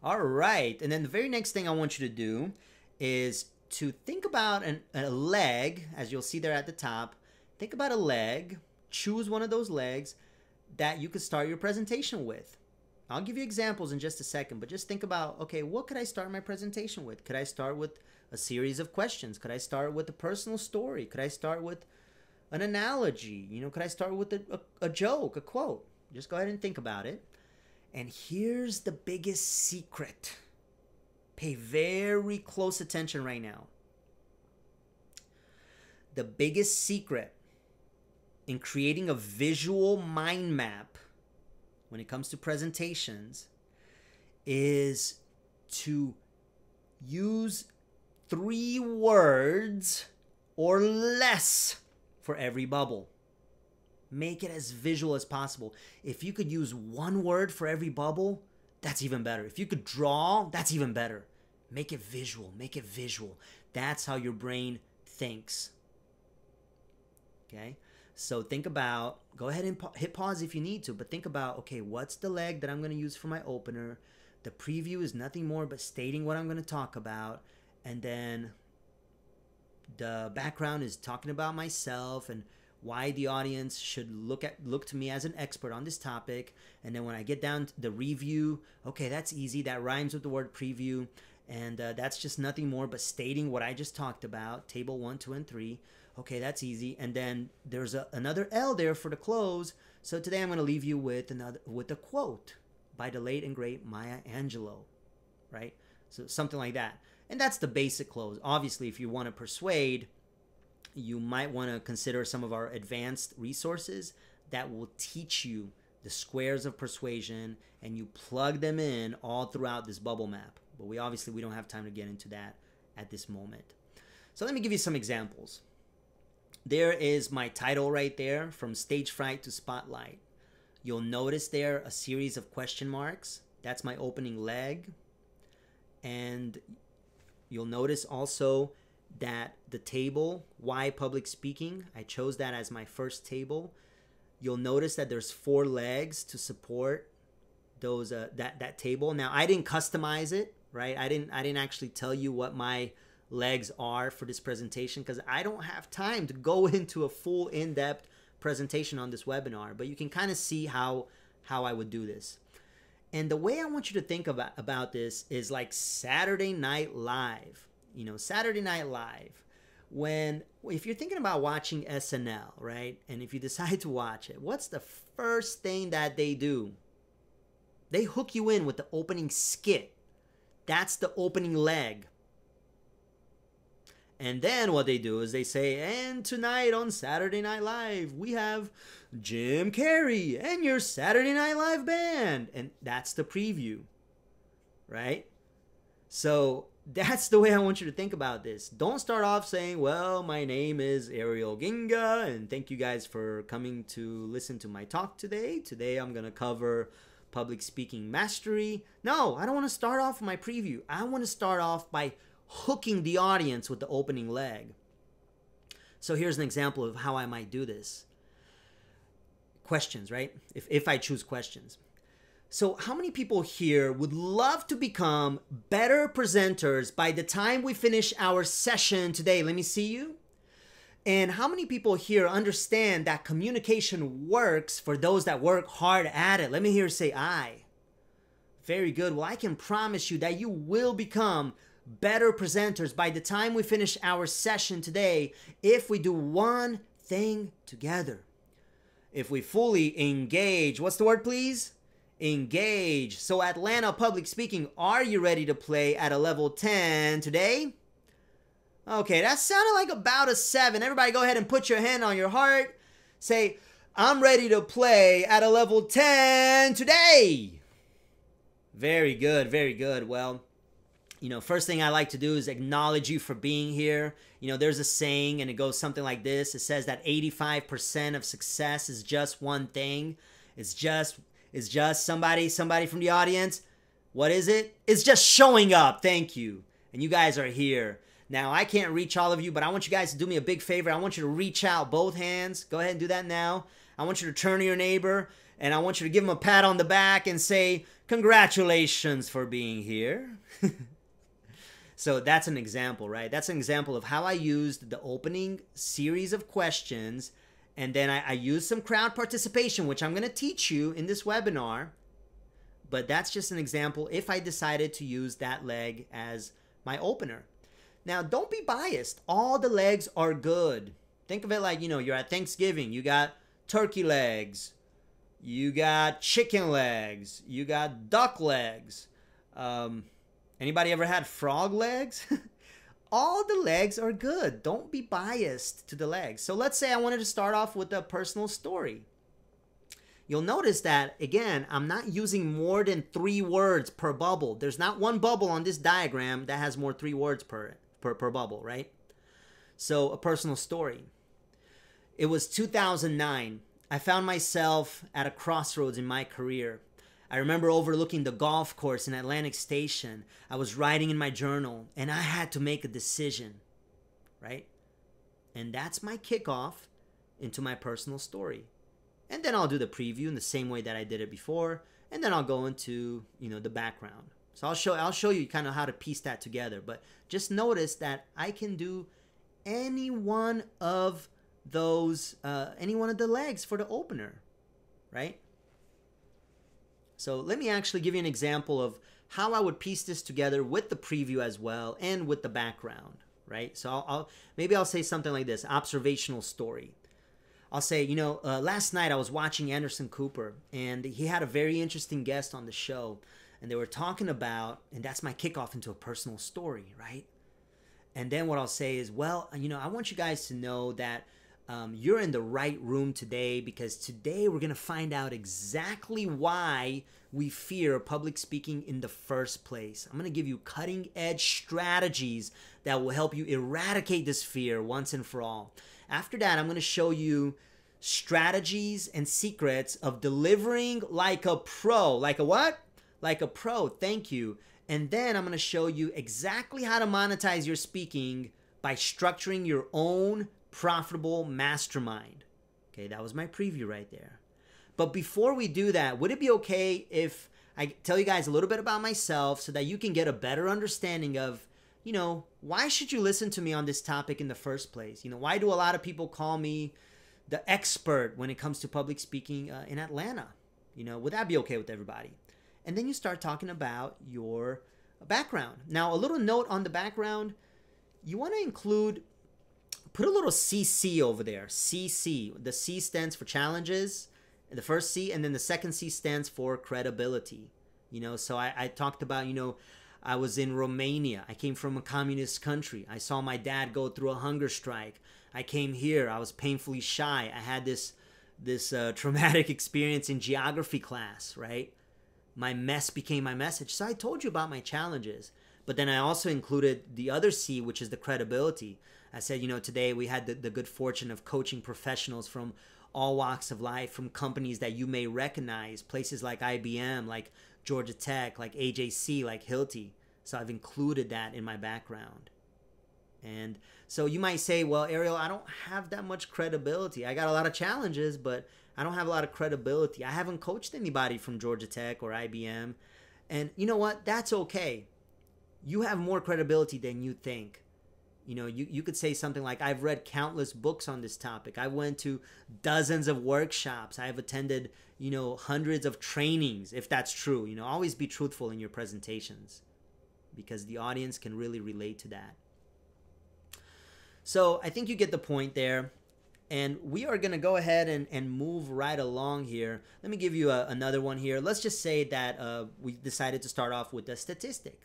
All right, and then the very next thing I want you to do is to think about an, a leg, as you'll see there at the top. Think about a leg, choose one of those legs that you could start your presentation with. I'll give you examples in just a second, but just think about okay, what could I start my presentation with? Could I start with a series of questions? Could I start with a personal story? Could I start with an analogy? You know, could I start with a, a, a joke, a quote? Just go ahead and think about it. And here's the biggest secret. Pay very close attention right now. The biggest secret in creating a visual mind map when it comes to presentations is to use three words or less for every bubble. Make it as visual as possible. If you could use one word for every bubble, that's even better. If you could draw, that's even better. Make it visual, make it visual. That's how your brain thinks. Okay? So think about, go ahead and hit pause if you need to, but think about, okay, what's the leg that I'm going to use for my opener? The preview is nothing more but stating what I'm going to talk about. And then the background is talking about myself and why the audience should look at look to me as an expert on this topic and then when i get down to the review okay that's easy that rhymes with the word preview and uh, that's just nothing more but stating what i just talked about table one two and three Okay, that's easy. And then there's a, another L there for the close. So today I'm going to leave you with another with a quote by the late and great Maya Angelou, right? So something like that. And that's the basic close. Obviously, if you want to persuade, you might want to consider some of our advanced resources that will teach you the squares of persuasion and you plug them in all throughout this bubble map. But we obviously we don't have time to get into that at this moment. So let me give you some examples. There is my title right there from stage fright to spotlight. You'll notice there a series of question marks. That's my opening leg. And you'll notice also that the table, why public speaking, I chose that as my first table. You'll notice that there's four legs to support those uh, that that table. Now I didn't customize it, right? I didn't I didn't actually tell you what my legs are for this presentation because I don't have time to go into a full in-depth presentation on this webinar, but you can kind of see how how I would do this. And the way I want you to think about about this is like Saturday Night Live. You know, Saturday Night Live. When if you're thinking about watching SNL, right? And if you decide to watch it, what's the first thing that they do? They hook you in with the opening skit. That's the opening leg. And then what they do is they say, and tonight on Saturday Night Live, we have Jim Carrey and your Saturday Night Live band. And that's the preview, right? So that's the way I want you to think about this. Don't start off saying, Well, my name is Ariel Ginga, and thank you guys for coming to listen to my talk today. Today I'm going to cover public speaking mastery. No, I don't want to start off my preview. I want to start off by hooking the audience with the opening leg. So here's an example of how I might do this questions, right? If, if I choose questions. So, how many people here would love to become better presenters by the time we finish our session today? Let me see you. And how many people here understand that communication works for those that work hard at it? Let me hear say I. Very good. Well, I can promise you that you will become better presenters by the time we finish our session today if we do one thing together. If we fully engage, what's the word, please? engage. So, Atlanta Public Speaking, are you ready to play at a level 10 today? Okay, that sounded like about a 7. Everybody go ahead and put your hand on your heart. Say, I'm ready to play at a level 10 today. Very good, very good. Well, you know, first thing I like to do is acknowledge you for being here. You know, there's a saying and it goes something like this. It says that 85% of success is just one thing. It's just it's just somebody, somebody from the audience. What is it? It's just showing up. Thank you. And you guys are here. Now, I can't reach all of you, but I want you guys to do me a big favor. I want you to reach out both hands. Go ahead and do that now. I want you to turn to your neighbor and I want you to give him a pat on the back and say, Congratulations for being here. so that's an example, right? That's an example of how I used the opening series of questions and then I, I use some crowd participation, which I'm going to teach you in this webinar. But that's just an example if I decided to use that leg as my opener. Now, don't be biased. All the legs are good. Think of it like, you know, you're at Thanksgiving. You got turkey legs. You got chicken legs. You got duck legs. Um, anybody ever had frog legs? all the legs are good. Don't be biased to the legs. So let's say I wanted to start off with a personal story. You'll notice that, again, I'm not using more than three words per bubble. There's not one bubble on this diagram that has more three words per, per, per bubble, right? So a personal story. It was 2009. I found myself at a crossroads in my career. I remember overlooking the golf course in Atlantic Station. I was writing in my journal and I had to make a decision, right? And that's my kickoff into my personal story. And then I'll do the preview in the same way that I did it before, and then I'll go into, you know, the background. So I'll show I'll show you kind of how to piece that together, but just notice that I can do any one of those uh, any one of the legs for the opener, right? So let me actually give you an example of how I would piece this together with the preview as well and with the background, right? So I'll, I'll maybe I'll say something like this: observational story. I'll say, you know, uh, last night I was watching Anderson Cooper, and he had a very interesting guest on the show, and they were talking about, and that's my kickoff into a personal story, right? And then what I'll say is, well, you know, I want you guys to know that um, you're in the right room today because today we're going to find out exactly why we fear public speaking in the first place. I'm going to give you cutting edge strategies that will help you eradicate this fear once and for all. After that, I'm going to show you strategies and secrets of delivering like a pro. Like a what? Like a pro. Thank you. And then I'm going to show you exactly how to monetize your speaking by structuring your own profitable mastermind. Okay, that was my preview right there. But before we do that, would it be okay if I tell you guys a little bit about myself so that you can get a better understanding of, you know, why should you listen to me on this topic in the first place? You know, why do a lot of people call me the expert when it comes to public speaking uh, in Atlanta? You know, would that be okay with everybody? And then you start talking about your background. Now, a little note on the background you want to include put a little CC over there. CC. The C stands for challenges, the first C, and then the second C stands for credibility. You know, so I, I talked about, you know, I was in Romania. I came from a communist country. I saw my dad go through a hunger strike. I came here. I was painfully shy. I had this this uh, traumatic experience in geography class, right? My mess became my message. So I told you about my challenges. But then I also included the other C, which is the credibility. I said, you know, today we had the, the good fortune of coaching professionals from all walks of life, from companies that you may recognize, places like IBM, like Georgia Tech, like AJC, like Hilti. So I've included that in my background. And so you might say, well, Ariel, I don't have that much credibility. I got a lot of challenges, but I don't have a lot of credibility. I haven't coached anybody from Georgia Tech or IBM. And you know what? That's okay. You have more credibility than you think. You know, you, you could say something like, I've read countless books on this topic. I went to dozens of workshops. I've attended, you know, hundreds of trainings, if that's true. You know, always be truthful in your presentations because the audience can really relate to that. So I think you get the point there. And we are going to go ahead and, and move right along here. Let me give you a, another one here. Let's just say that uh, we decided to start off with a statistic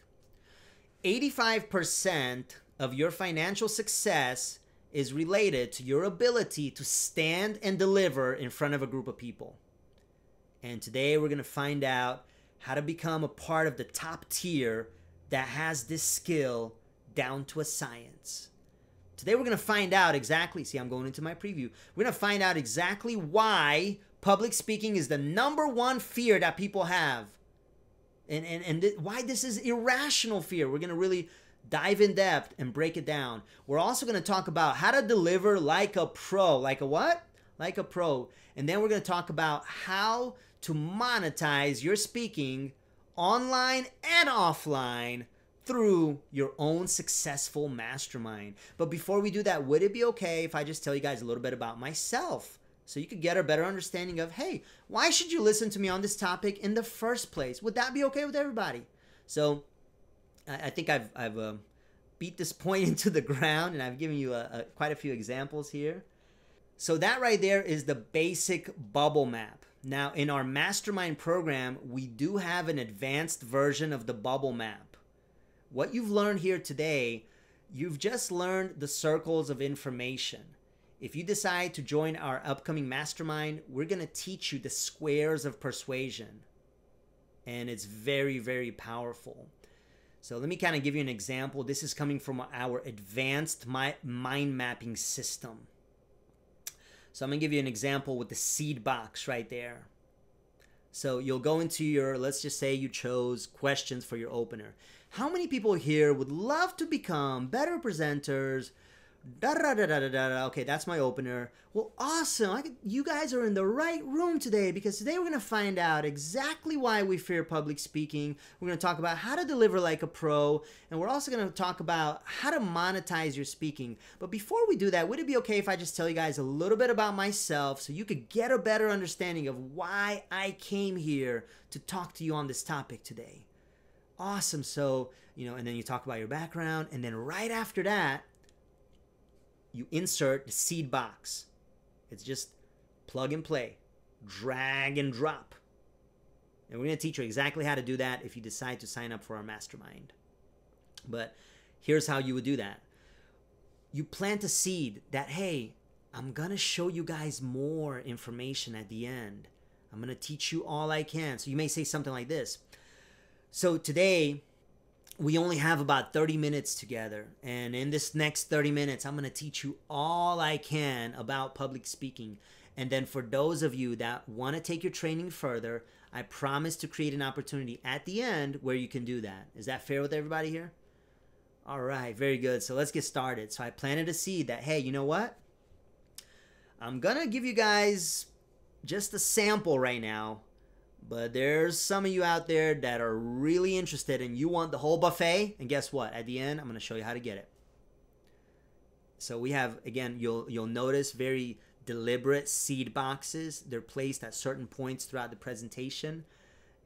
85% of your financial success is related to your ability to stand and deliver in front of a group of people. And today we're going to find out how to become a part of the top tier that has this skill down to a science. Today we're going to find out exactly, see, I'm going into my preview. We're going to find out exactly why public speaking is the number one fear that people have. And, and, and th- why this is irrational fear. We're going to really dive in depth and break it down. We're also going to talk about how to deliver like a pro. Like a what? Like a pro. And then we're going to talk about how to monetize your speaking online and offline through your own successful mastermind. But before we do that, would it be okay if I just tell you guys a little bit about myself? So you could get a better understanding of, hey, why should you listen to me on this topic in the first place? Would that be okay with everybody? So I, think I've, I've uh, beat this point into the ground and I've given you a, a, quite a few examples here. So that right there is the basic bubble map. Now in our mastermind program, we do have an advanced version of the bubble map what you've learned here today, you've just learned the circles of information. If you decide to join our upcoming mastermind, we're going to teach you the squares of persuasion. And it's very, very powerful. So let me kind of give you an example. This is coming from our advanced mind mapping system. So I'm to give you an example with the seed box right there. So you'll go into your, let's just say you chose questions for your opener. How many people here would love to become better presenters? Da, da, da, da, da, da. Okay, that's my opener. Well, awesome. I you guys are in the right room today because today we're going to find out exactly why we fear public speaking. We're going to talk about how to deliver like a pro, and we're also going to talk about how to monetize your speaking. But before we do that, would it be okay if I just tell you guys a little bit about myself so you could get a better understanding of why I came here to talk to you on this topic today? awesome. So, you know, and then you talk about your background. And then right after that, you insert the seed box. It's just plug and play, drag and drop. And we're going to teach you exactly how to do that if you decide to sign up for our mastermind. But here's how you would do that you plant a seed that, hey, I'm going to show you guys more information at the end. I'm going to teach you all I can. So you may say something like this so today, we only have about 30 minutes together. And in this next 30 minutes, I'm going to teach you all I can about public speaking. And then for those of you that want to take your training further, I promise to create an opportunity at the end where you can do that. Is that fair with everybody here? All right, very good. So let's get started. So I planted a seed that, hey, you know what? I'm going to give you guys just a sample right now but there's some of you out there that are really interested and you want the whole buffet. And guess what? At the end, I'm going to show you how to get it. So we have again, you'll you'll notice very deliberate seed boxes. They're placed at certain points throughout the presentation.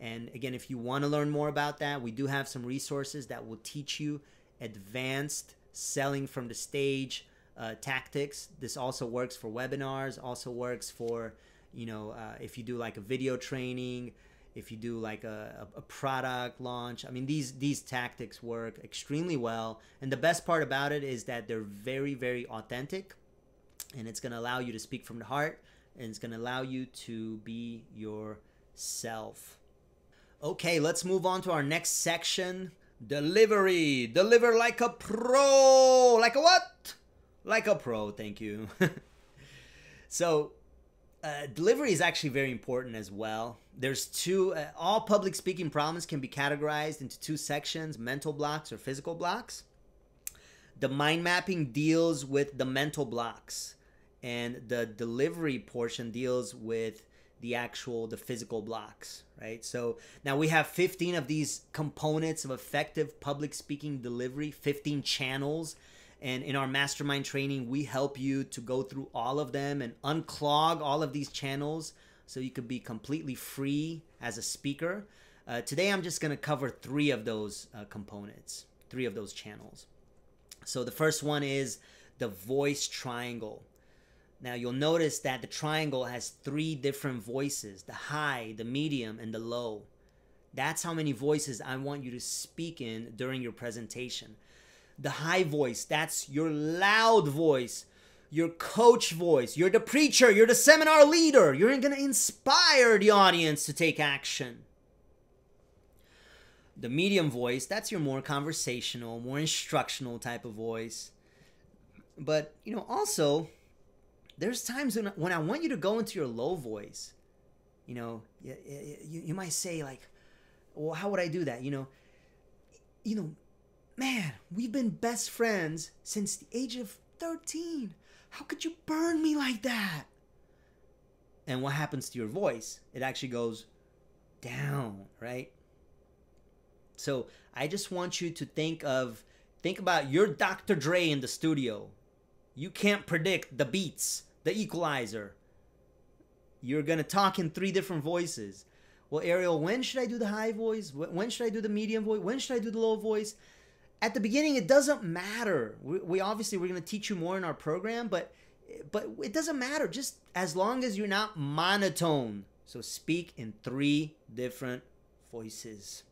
And again, if you want to learn more about that, we do have some resources that will teach you advanced selling from the stage uh, tactics. This also works for webinars, also works for you know uh, if you do like a video training if you do like a, a, product launch i mean these these tactics work extremely well and the best part about it is that they're very very authentic and it's going to allow you to speak from the heart and it's going to allow you to be yourself okay let's move on to our next section Delivery. Deliver like a pro. Like a what? Like a pro. Thank you. so, uh, delivery is actually very important as well. There's two, uh, all public speaking problems can be categorized into two sections mental blocks or physical blocks. The mind mapping deals with the mental blocks, and the delivery portion deals with the actual the physical blocks right so now we have 15 of these components of effective public speaking delivery 15 channels and in our mastermind training we help you to go through all of them and unclog all of these channels so you could be completely free as a speaker uh, today i'm just going to cover three of those uh, components three of those channels so the first one is the voice triangle now you'll notice that the triangle has three different voices the high, the medium, and the low. That's how many voices I want you to speak in during your presentation. The high voice, that's your loud voice, your coach voice. You're the preacher, you're the seminar leader. You're going to inspire the audience to take action. The medium voice, that's your more conversational, more instructional type of voice. But, you know, also there's times when, when I want you to go into your low voice. You know, you, you, you might say like, well, how would I do that? You know, you know, man, we've been best friends since the age of 13. How could you burn me like that? And what happens to your voice? It actually goes down, right? So I just want you to think of think about your Dr. Dre in the studio you can't predict the beats, the equalizer. You're to talk in three different voices. Well, Ariel, when should I do the high voice? When should I do the medium voice? When should I do the low voice? At the beginning, it doesn't matter. We, we obviously we're going to teach you more in our program, but but it doesn't matter. Just as long as you're not monotone. So speak in three different voices.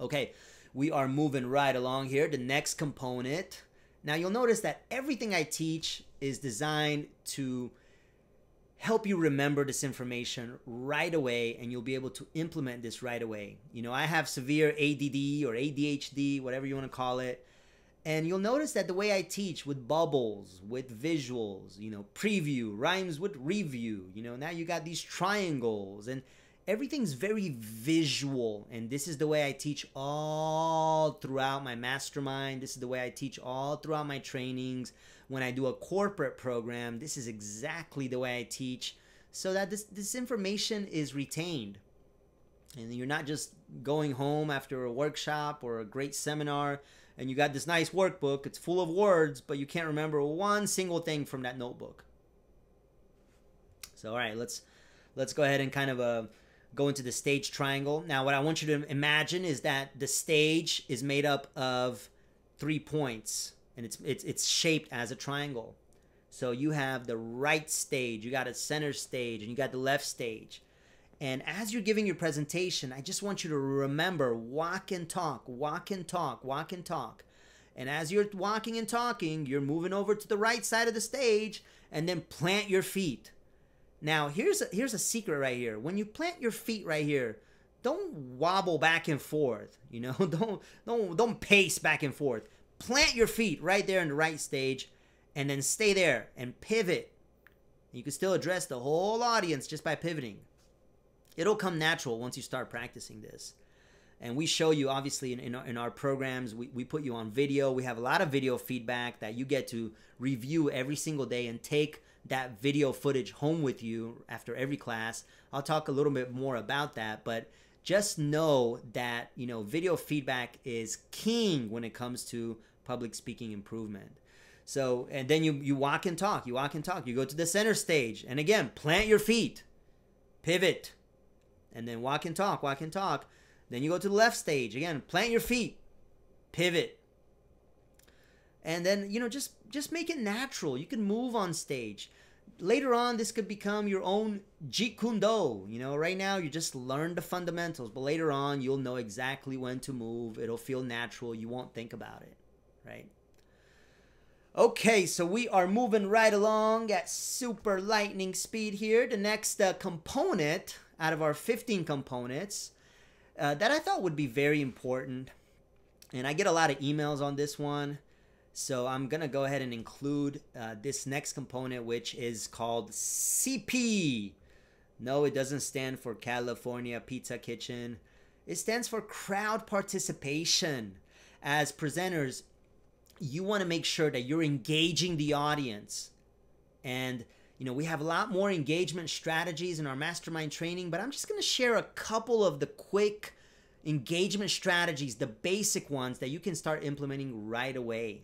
Okay, we are moving right along here. The next component now you'll notice that everything I teach is designed to help you remember this information right away and you'll be able to implement this right away. You know, I have severe ADD or ADHD, whatever you want to call it. And you'll notice that the way I teach with bubbles, with visuals, you know, preview, rhymes with review, you know, now you got these triangles and everything's very visual and this is the way i teach all throughout my mastermind this is the way i teach all throughout my trainings when i do a corporate program this is exactly the way i teach so that this this information is retained. And you're not just going home after a workshop or a great seminar and you got this nice workbook it's full of words but you can't remember one single thing from that notebook. So all right let's let's go ahead and kind of uh, go into the stage triangle. Now, what I want you to imagine is that the stage is made up of three points, and it's it's it's shaped as a triangle. So you have the right stage, you got a center stage, and you got the left stage. And as you're giving your presentation, I just want you to remember walk and talk, walk and talk, walk and talk. And as you're walking and talking, you're moving over to the right side of the stage and then plant your feet. Now, here's a, here's a secret right here. When you plant your feet right here, don't wobble back and forth. You know, don't don't don't pace back and forth. Plant your feet right there in the right stage, and then stay there and pivot. You can still address the whole audience just by pivoting. It'll come natural once you start practicing this. And we show you, obviously, in, in, our, in our programs, we, we put you on video. We have a lot of video feedback that you get to review every single day and take that video footage home with you after every class. I'll talk a little bit more about that, but just know that, you know, video feedback is king when it comes to public speaking improvement. So, and then you you walk and talk, you walk and talk. You go to the center stage, and again, plant your feet. Pivot. And then walk and talk, walk and talk. Then you go to the left stage. Again, plant your feet. Pivot. And then, you know, just just make it natural. You can move on stage later on this could become your own jeet kune do you know right now you just learn the fundamentals but later on you'll know exactly when to move it'll feel natural you won't think about it right okay so we are moving right along at super lightning speed here the next uh, component out of our 15 components uh, that I thought would be very important. And I get a lot of emails on this one. So I'm going to go ahead and include uh, this next component, which is called CP. No, it doesn't stand for California Pizza Kitchen. It stands for crowd participation. As presenters, you want to make sure that you're engaging the audience. And, you know, we have a lot more engagement strategies in our mastermind training, but I'm just going to share a couple of the quick engagement strategies, the basic ones that you can start implementing right away.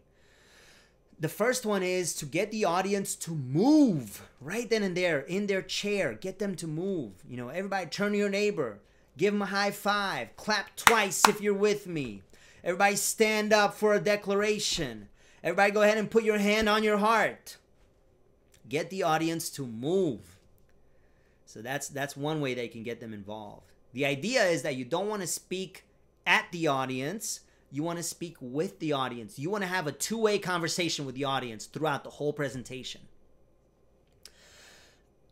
The first one is to get the audience to move right then and there in their chair. Get them to move. You know, everybody turn to your neighbor, give them a high five, clap twice if you're with me. Everybody stand up for a declaration. Everybody go ahead and put your hand on your heart. Get the audience to move. So that's that's one way they can get them involved. The idea is that you don't want to speak at the audience, you want to speak with the audience. You want to have a two-way conversation with the audience throughout the whole presentation.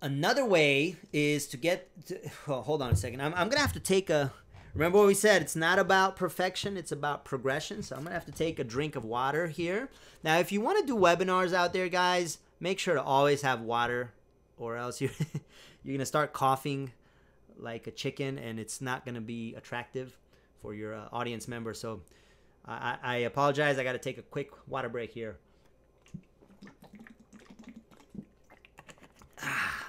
Another way is to get to, oh, hold on a second. I'm, I'm going to have to take a Remember what we said, it's not about perfection, it's about progression. So I'm to have to take a drink of water here. Now, if you want to do webinars out there, guys, make sure to always have water or else you're, you're to start coughing like a chicken and it's not to be attractive for your uh, audience member. So I, I apologize. I got to take a quick water break here. Ah.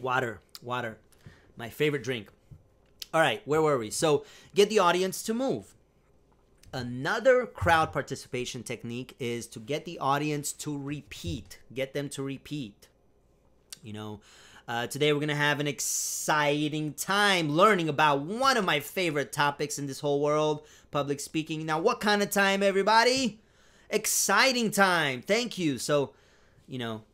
Water, water, my favorite drink. All right, where were we? So get the audience to move. Another crowd participation technique is to get the audience to repeat, get them to repeat. You know, uh, today we're going to have an exciting time learning about one of my favorite topics in this whole world public speaking. Now, what kind of time, everybody? Exciting time. Thank you. So, you know,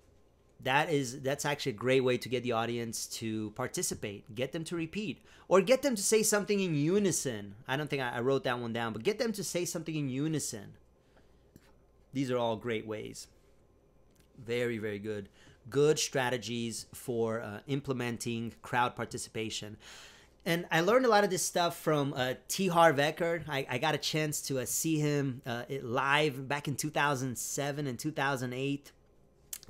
that is that's actually a great way to get the audience to participate get them to repeat or get them to say something in unison. I don't think i, I wrote that one down but get them to say something in unison. These are all great ways. Very very good. Good strategies for uh, implementing crowd participation. And I learned a lot of this stuff from uh, T. Harv Eker. I, I, got a chance to uh, see him uh, live back in 2007 and 2008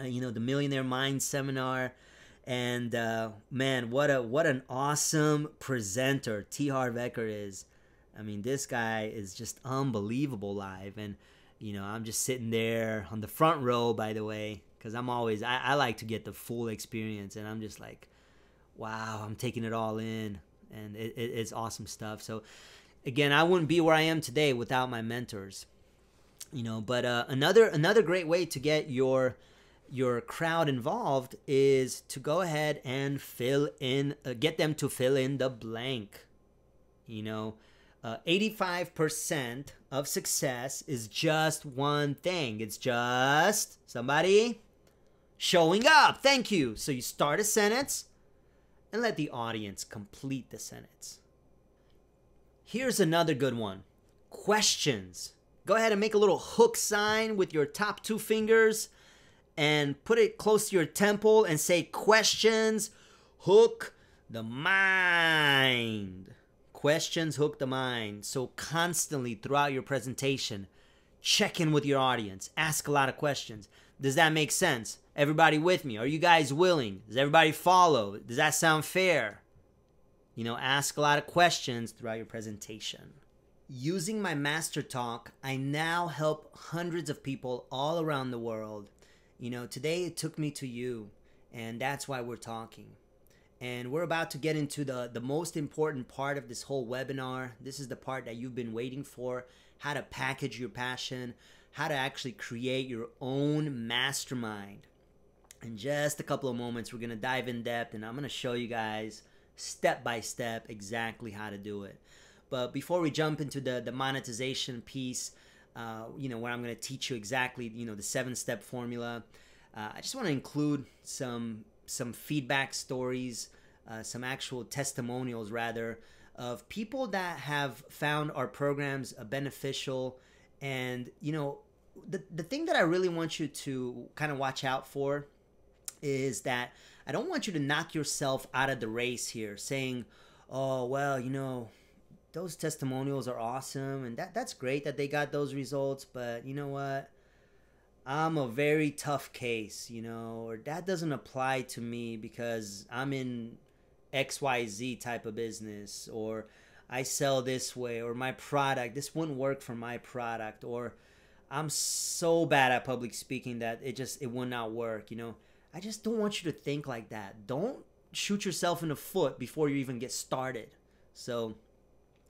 uh, you know, the Millionaire Mind seminar. And uh, man, what a what an awesome presenter T. Harv Eker is. I mean, this guy is just unbelievable live, and you know, I'm just sitting there on the front row, by the way, because I'm always I, I like to get the full experience, and I'm just like, wow, I'm taking it all in, and it, it, it's awesome stuff. So, again, I wouldn't be where I am today without my mentors, you know. But uh, another another great way to get your your crowd involved is to go ahead and fill in, uh, get them to fill in the blank. You know, uh, 85% of success is just one thing. It's just somebody showing up. Thank you. So you start a sentence and let the audience complete the sentence. Here's another good one questions. Go ahead and make a little hook sign with your top two fingers and put it close to your temple and say questions hook the mind. Questions hook the mind. So constantly throughout your presentation, check in with your audience. Ask a lot of questions. Does that make sense? Everybody with me? Are you guys willing? Does everybody follow? Does that sound fair? You know, ask a lot of questions throughout your presentation. Using my Master Talk, I now help hundreds of people all around the world you know, today it took me to you, and that's why we're talking. And we're about to get into the, the most important part of this whole webinar. This is the part that you've been waiting for how to package your passion, how to actually create your own mastermind. In just a couple of moments, we're to dive in depth and I'm to show you guys step by step exactly how to do it. But before we jump into the, the monetization piece, uh, you know, where I'm going to teach you exactly, you know, the seven step formula. Uh, I just want to include some some feedback stories, uh, some actual testimonials rather of people that have found our programs beneficial, and you know, the the thing that I really want you to kind of watch out for is that I don't want you to knock yourself out of the race here, saying, oh well, you know, those testimonials are awesome and that that's great that they got those results, but you know what? I'm a very tough case, you know, or that doesn't apply to me because I'm in XYZ type of business or I sell this way or my product this wouldn't work for my product or I'm so bad at public speaking that it just it will not work, you know. I just don't want you to think like that. Don't shoot yourself in the foot before you even get started. So,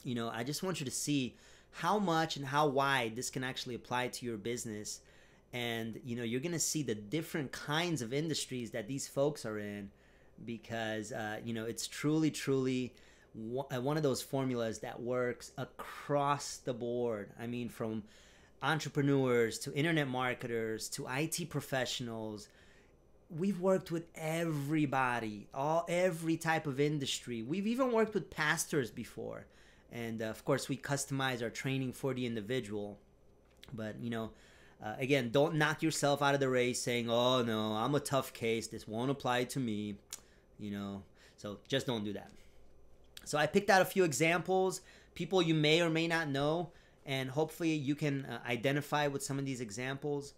you know, I just want you to see how much and how wide this can actually apply to your business. And, you know, you're going to see the different kinds of industries that these folks are in because, uh, you know, it's truly, truly uh, one of those formulas that works across the board. I mean, from entrepreneurs to internet marketers to IT professionals, we've worked with everybody, all every type of industry. We've even worked with pastors before, and uh, of course, we customize our training for the individual. But you know, uh, again, don't knock yourself out of the race saying, "Oh no, I'm a tough case. This won't apply to me." You know, so just don't do that. So I picked out a few examples, people you may or may not know, and hopefully you can uh, identify with some of these examples.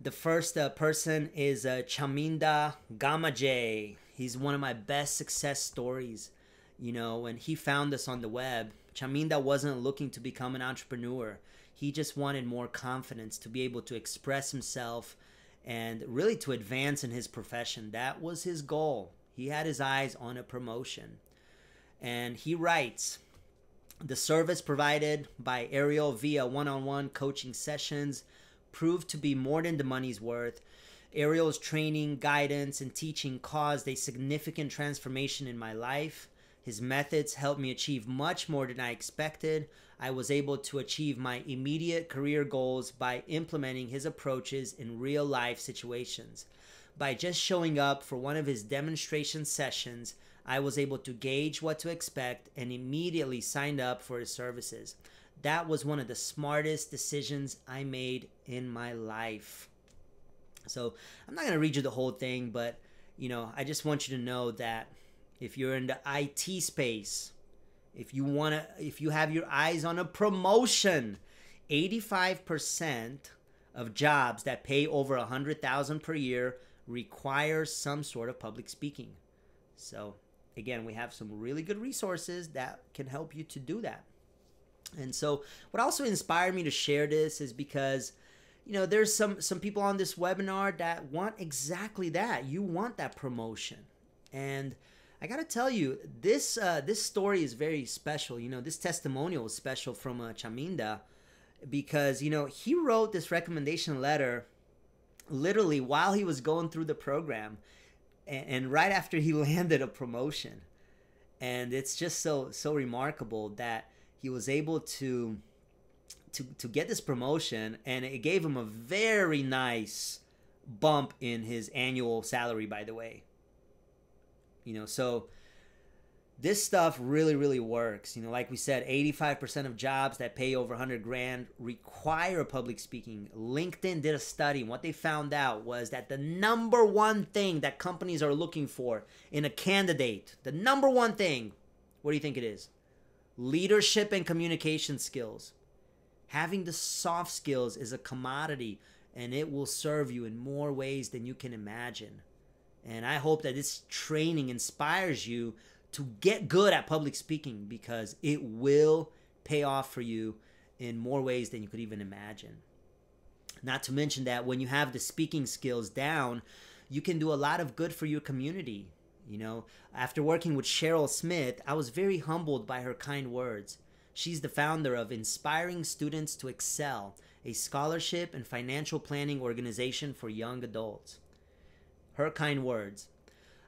The first uh, person is uh, Chaminda Gamaje. He's one of my best success stories. You know, when he found us on the web, Chaminda wasn't looking to become an entrepreneur. He just wanted more confidence to be able to express himself and really to advance in his profession. That was his goal. He had his eyes on a promotion. And he writes The service provided by Ariel via one on one coaching sessions proved to be more than the money's worth. Ariel's training, guidance, and teaching caused a significant transformation in my life. His methods helped me achieve much more than I expected. I was able to achieve my immediate career goals by implementing his approaches in real life situations. By just showing up for one of his demonstration sessions, I was able to gauge what to expect and immediately signed up for his services. That was one of the smartest decisions I made in my life. So I'm not going to read you the whole thing, but you know, I just want you to know that if you're in the IT space, if you want to if you have your eyes on a promotion, 85% of jobs that pay over a 100,000 per year require some sort of public speaking. So, again, we have some really good resources that can help you to do that. And so, what also inspired me to share this is because, you know, there's some some people on this webinar that want exactly that. You want that promotion, and I gotta tell you, this uh, this story is very special. You know, this testimonial is special from uh, Chaminda because you know he wrote this recommendation letter literally while he was going through the program, and, and right after he landed a promotion, and it's just so so remarkable that he was able to to to get this promotion and it gave him a very nice bump in his annual salary by the way you know so this stuff really really works you know like we said 85% of jobs that pay over 100 grand require public speaking linkedin did a study and what they found out was that the number one thing that companies are looking for in a candidate the number one thing what do you think it is leadership and communication skills. Having the soft skills is a commodity and it will serve you in more ways than you can imagine. And I hope that this training inspires you to get good at public speaking because it will pay off for you in more ways than you could even imagine. Not to mention that when you have the speaking skills down, you can do a lot of good for your community. You know, after working with Cheryl Smith, I was very humbled by her kind words. She's the founder of Inspiring Students to Excel, a scholarship and financial planning organization for young adults. Her kind words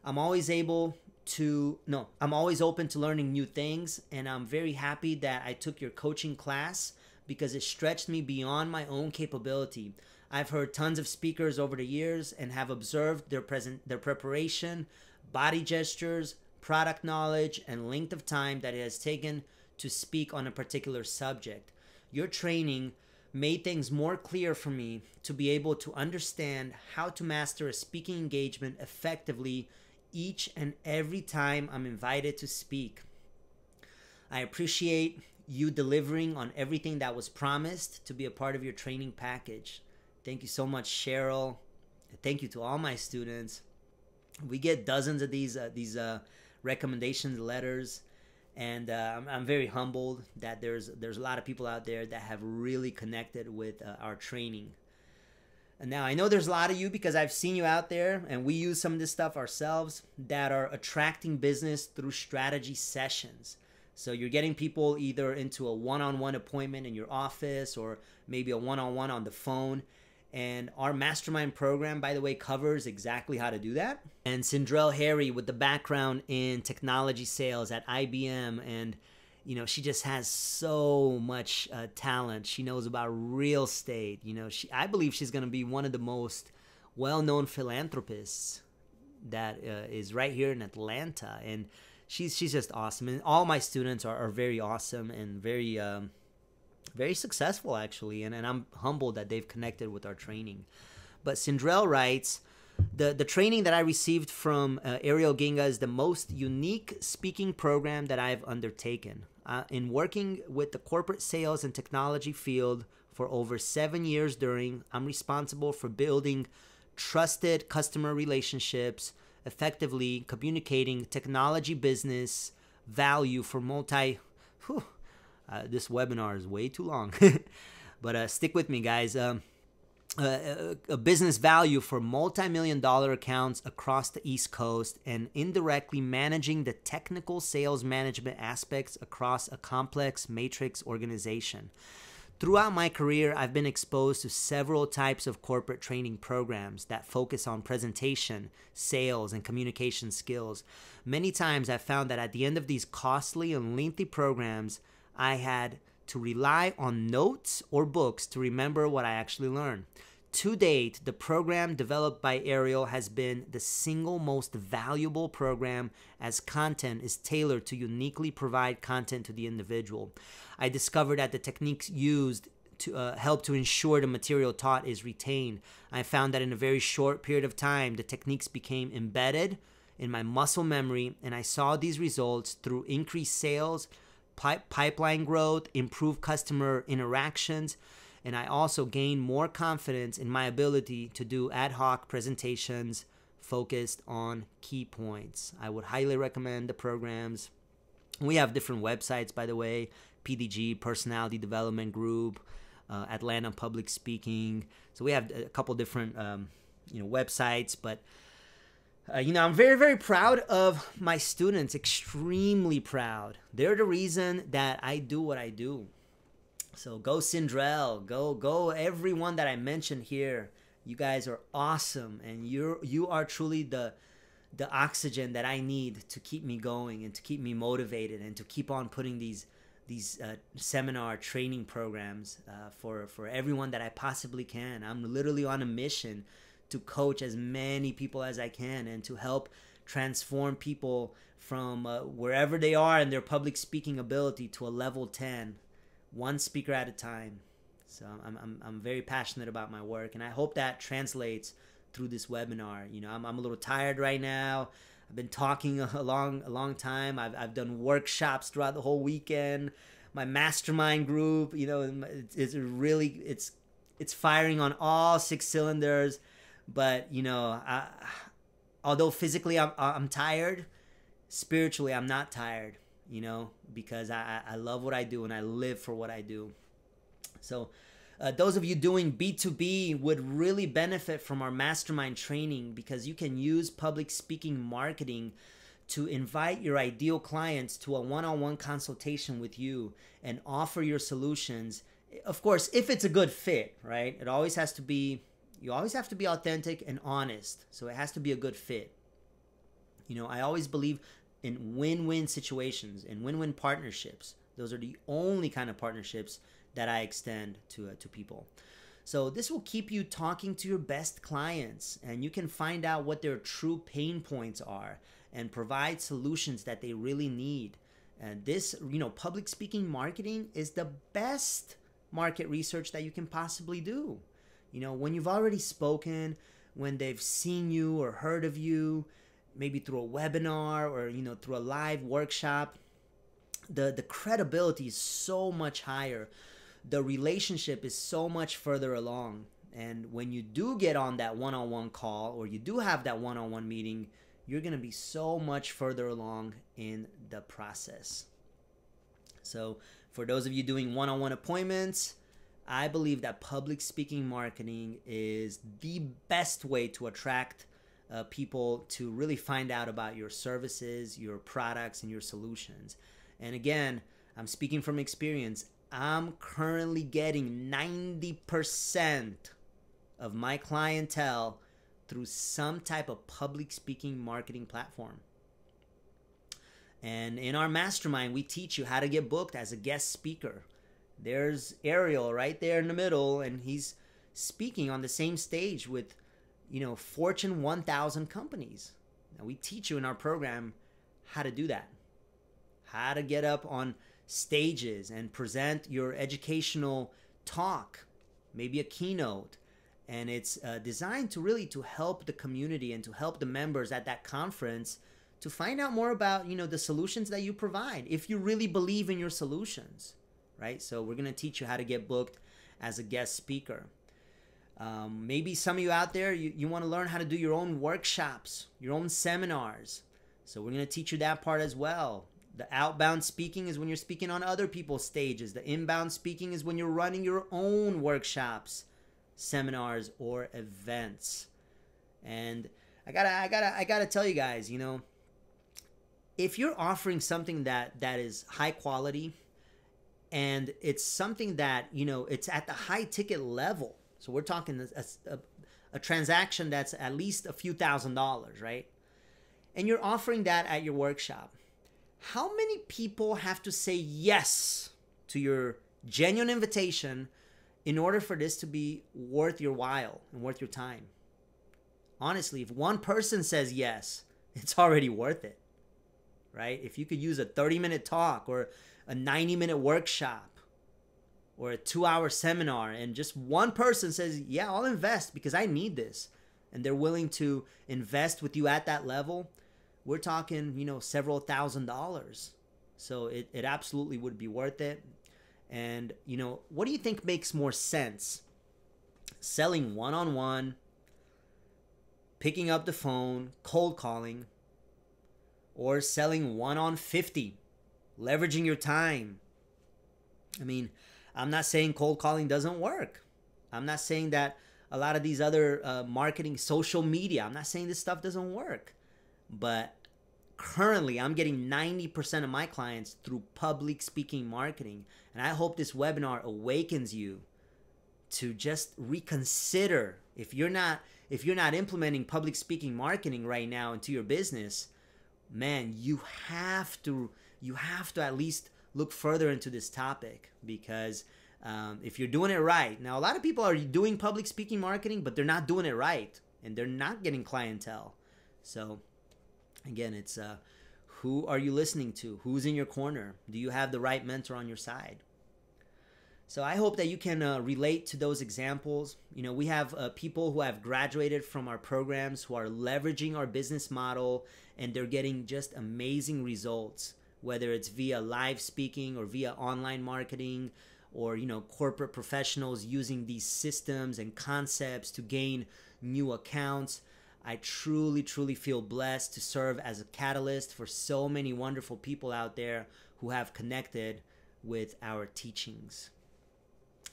I'm always able to, no, I'm always open to learning new things, and I'm very happy that I took your coaching class because it stretched me beyond my own capability. I've heard tons of speakers over the years and have observed their present their preparation, body gestures, product knowledge, and length of time that it has taken to speak on a particular subject. Your training made things more clear for me to be able to understand how to master a speaking engagement effectively each and every time I'm invited to speak. I appreciate you delivering on everything that was promised to be a part of your training package. Thank you so much, Cheryl. Thank you to all my students. We get dozens of these uh, these uh, recommendations letters, and uh, I'm, I'm, very humbled that there's there's a lot of people out there that have really connected with uh, our training. And now I know there's a lot of you because I've seen you out there, and we use some of this stuff ourselves that are attracting business through strategy sessions. So you're getting people either into a one-on-one appointment in your office or maybe a one-on-one on the phone. And our mastermind program, by the way, covers exactly how to do that. And Sindrell Harry, with the background in technology sales at IBM, and you know, she just has so much uh, talent. She knows about real estate. You know, she I believe she's going to be one of the most well-known philanthropists that uh, is right here in Atlanta. And she's she's just awesome, and all my students are, are very awesome and very um, very successful actually, and, and I'm humbled that they've connected with our training. But Sindrell writes. The, the training that I received from uh, Ariel Ginga is the most unique speaking program that I've undertaken. Uh, in working with the corporate sales and technology field for over seven years during, I'm responsible for building trusted customer relationships, effectively communicating technology business value for multi. Whew, uh, this webinar is way too long, but uh, stick with me, guys. Um, uh, a business value for multi-million dollar accounts across the east coast and indirectly managing the technical sales management aspects across a complex matrix organization Throughout my career, I've been exposed to several types of corporate training programs that focus on presentation, sales, and communication skills. Many times I've found that at the end of these costly and lengthy programs, I had to rely on notes or books to remember what I actually learned. To date, the program developed by Ariel has been the single most valuable program as content is tailored to uniquely provide content to the individual. I discovered that the techniques used to uh, help to ensure the material taught is retained. I found that in a very short period of time, the techniques became embedded in my muscle memory, and I saw these results through increased sales, pipeline growth, improve customer interactions and I also gain more confidence in my ability to do ad hoc presentations focused on key points. I would highly recommend the programs. We have different websites, by the way PDG, Personality Development Group, uh, Atlanta Public Speaking. So we have a couple different um, you know websites, but uh, you know, I'm very, very proud of my students, extremely proud. They're the reason that I do what I do. So go Sindrell, go go everyone that I mentioned here. You guys are awesome and you're you are truly the the oxygen that I need to keep me going and to keep me motivated and to keep on putting these these uh, seminar training programs uh, for for everyone that I possibly can. I'm literally on a mission to coach as many people as I can and to help transform people from uh, wherever they are in their public speaking ability to a level 10 one speaker at a time. So I'm, I'm, I'm very passionate about my work, and I hope that translates through this webinar. You know, I'm, I'm a little tired right now. I've been talking a long, a long time. I've, I've done workshops throughout the whole weekend. My mastermind group, you know, it's, it's really, it's, it's firing on all six cylinders. But you know, I, although physically I'm, I'm tired, spiritually I'm not tired you know, because I, I love what I do and I live for what I do. So, uh, those of you doing B2B would really benefit from our mastermind training because you can use public speaking marketing to invite your ideal clients to a one on one consultation with you and offer your solutions. Of course, if it's a good fit, right? It always has to be, you always have to be authentic and honest. So it has to be a good fit. You know, I always believe in win-win situations and win-win partnerships. Those are the only kind of partnerships that I extend to uh, to people. So this will keep you talking to your best clients and you can find out what their true pain points are and provide solutions that they really need. And this, you know, public speaking marketing is the best market research that you can possibly do. You know, when you've already spoken, when they've seen you or heard of you, maybe through a webinar or you know through a live workshop the the credibility is so much higher. The relationship is so much further along. And when you do get on that one-on-one call or you do have that one-on-one meeting you're going to be so much further along in the process. So for those of you doing one-on-one appointments i believe that public speaking marketing is the best way to attract uh, people to really find out about your services your products and your solutions and again, I'm speaking from experience. I'm currently getting 90% of my clientele through some type of public speaking marketing platform. And in our mastermind, we teach you how to get booked as a guest speaker. There's Ariel right there in the middle, and he's speaking on the same stage with, you know, Fortune 1000 companies. Now, we teach you in our program how to do that how to get up on stages and present your educational talk, maybe a keynote. And it's uh, designed to really to help the community and to help the members at that conference to find out more about you know the solutions that you provide if you really believe in your solutions right so we're to teach you how to get booked as a guest speaker um, maybe some of you out there you, you want to learn how to do your own workshops your own seminars so we're going to teach you that part as well the outbound speaking is when you're speaking on other people's stages. The inbound speaking is when you're running your own workshops, seminars, or events. And I gotta, I gotta, I gotta tell you guys, you know, if you're offering something that that is high quality, and it's something that you know it's at the high ticket level, so we're talking a, a, a transaction that's at least a few thousand dollars, right? And you're offering that at your workshop how many people have to say yes to your genuine invitation in order for this to be worth your while and worth your time? Honestly, if one person says yes, it's already worth it, right? If you could use a 30 minute talk or a 90 minute workshop or a two hour seminar and just one person says, Yeah, I'll invest because I need this, and they're willing to invest with you at that level, we're talking, you know, several thousand dollars. So it, it absolutely would be worth it. And, you know, what do you think makes more sense? Selling one on one, picking up the phone, cold calling, or selling one on 50, leveraging your time. I mean, I'm not saying cold calling doesn't work. I'm not saying that a lot of these other uh, marketing, social media, I'm not saying this stuff doesn't work. But currently, I'm getting 90% of my clients through public speaking marketing. And I hope this webinar awakens you to just reconsider if you're not if you're not implementing public speaking marketing right now into your business man you have to you have to at least look further into this topic because um, if you're doing it right now a lot of people are doing public speaking marketing but they're not doing it right and they're not getting clientele. So again it's uh, who are you listening to? Who's in your corner? Do you have the right mentor on your side? So i hope that you can uh, relate to those examples. You know we have uh, people who have graduated from our programs who are leveraging our business model and they're getting just amazing results whether it's via live speaking or via online marketing or you know corporate professionals using these systems and concepts to gain new accounts I truly, truly feel blessed to serve as a catalyst for so many wonderful people out there who have connected with our teachings.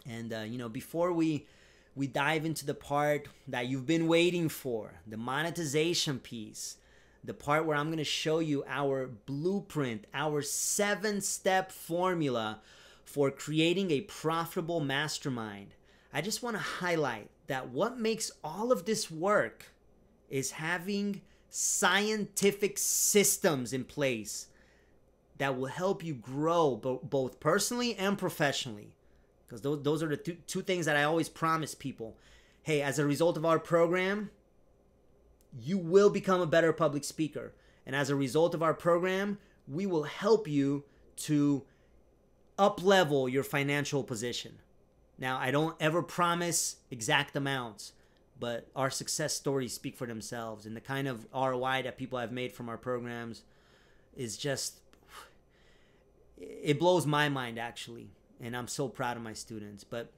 And uh, you know, before we we dive into the part that you've been waiting for, the monetization piece, the part where I'm going to show you our blueprint, our seven-step formula for creating a profitable mastermind. I just want to highlight that what makes all of this work is having scientific systems in place that will help you grow both personally and professionally. Because those, those are the two, two things that I always promise people. Hey, as a result of our program, you will become a better public speaker. And as a result of our program, we will help you to up level your financial position. Now, I don't ever promise exact amounts, but our success stories speak for themselves and the kind of ROI that people have made from our programs is just it blows my mind actually, and I'm so proud of my students. But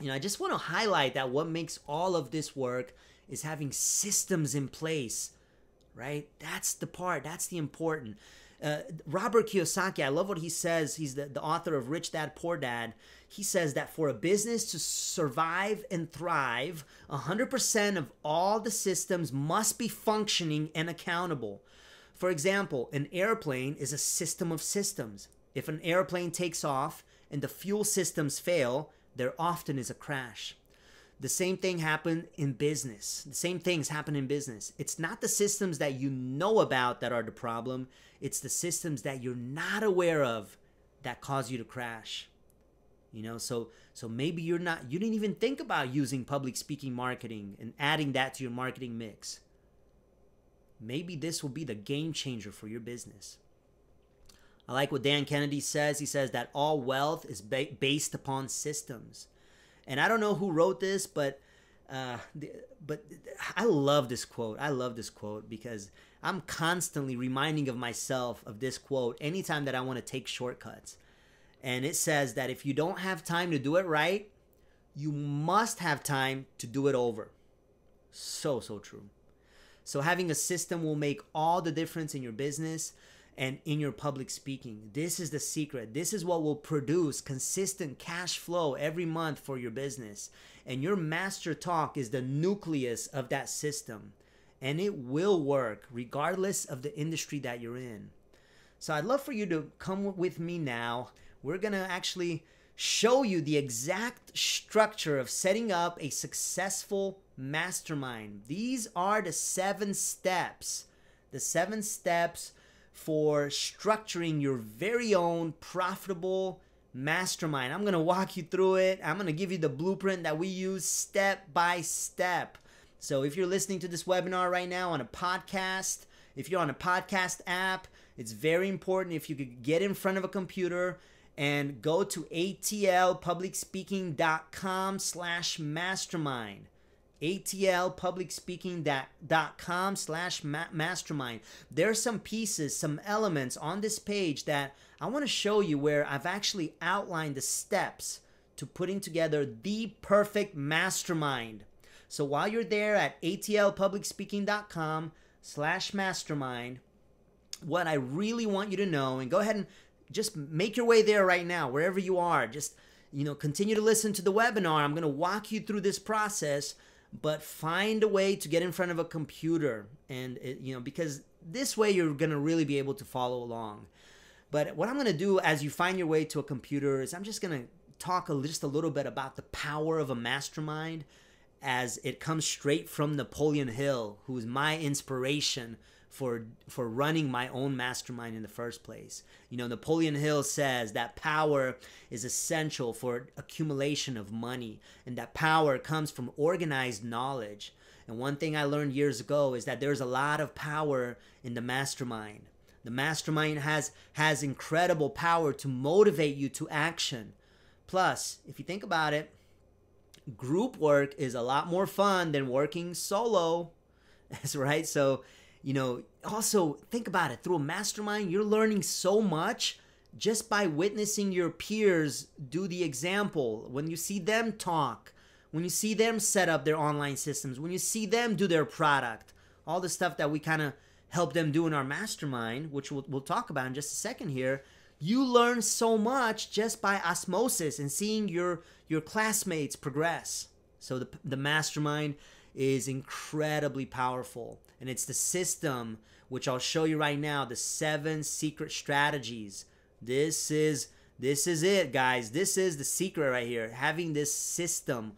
you know, I just want to highlight that what makes all of this work is having systems in place, right? That's the part. That's the important. Uh, Robert Kiyosaki, I love what he says. He's the, the author of Rich Dad Poor Dad. He says that for a business to survive and thrive, 100% of all the systems must be functioning and accountable. For example, an airplane is a system of systems. If an airplane takes off and the fuel systems fail, there often is a crash. The same thing happened in business. The same things happen in business. It's not the systems that you know about that are the problem, it's the systems that you're not aware of that cause you to crash. You know, so so maybe you're not you didn't even think about using public speaking marketing and adding that to your marketing mix. Maybe this will be the game changer for your business. I like what Dan Kennedy says. He says that all wealth is ba- based upon systems and I don't know who wrote this, but uh, but I love this quote. I love this quote because I'm constantly reminding of myself of this quote anytime that I want to take shortcuts. And it says that if you don't have time to do it right, you must have time to do it over. So, so true. So, having a system will make all the difference in your business and in your public speaking. This is the secret. This is what will produce consistent cash flow every month for your business. And your master talk is the nucleus of that system. And it will work regardless of the industry that you're in. So I'd love for you to come with me now. We're going to actually show you the exact structure of setting up a successful mastermind. These are the seven steps. The seven steps for structuring your very own profitable mastermind. I'm going to walk you through it. I'm going to give you the blueprint that we use step by step. So if you're listening to this webinar right now on a podcast, if you're on a podcast app, it's very important if you could get in front of a computer and go to atlpublicspeaking.com slash mastermind atlpublicspeaking.com slash mastermind. There's some pieces, some elements on this page that I want to show you where I've actually outlined the steps to putting together the perfect mastermind. So while you're there at atlpublicspeaking.com slash mastermind, what I really want you to know, and go ahead and just make your way there right now, wherever you are. Just, you know, continue to listen to the webinar. I'm going to walk you through this process but find a way to get in front of a computer and it, you know because this way you're going to really be able to follow along. But what i'm going to do as you find your way to a computer is i'm just going to talk a, just a little bit about the power of a mastermind as it comes straight from napoleon hill who's my inspiration for for running my own mastermind in the first place. You know, Napoleon Hill says that power is essential for accumulation of money and that power comes from organized knowledge. And one thing I learned years ago is that there's a lot of power in the mastermind. The mastermind has has incredible power to motivate you to action. Plus, if you think about it, group work is a lot more fun than working solo. That's right. So you know, also think about it through a mastermind, you're learning so much just by witnessing your peers do the example. When you see them talk, when you see them set up their online systems, when you see them do their product, all the stuff that we kind of help them do in our mastermind, which we'll, we'll talk about in just a second here, you learn so much just by osmosis and seeing your your classmates progress. So the the mastermind is incredibly powerful. And it's the system, which I'll show you right now, the seven secret strategies. This is this is it, guys. This is the secret right here. Having this system.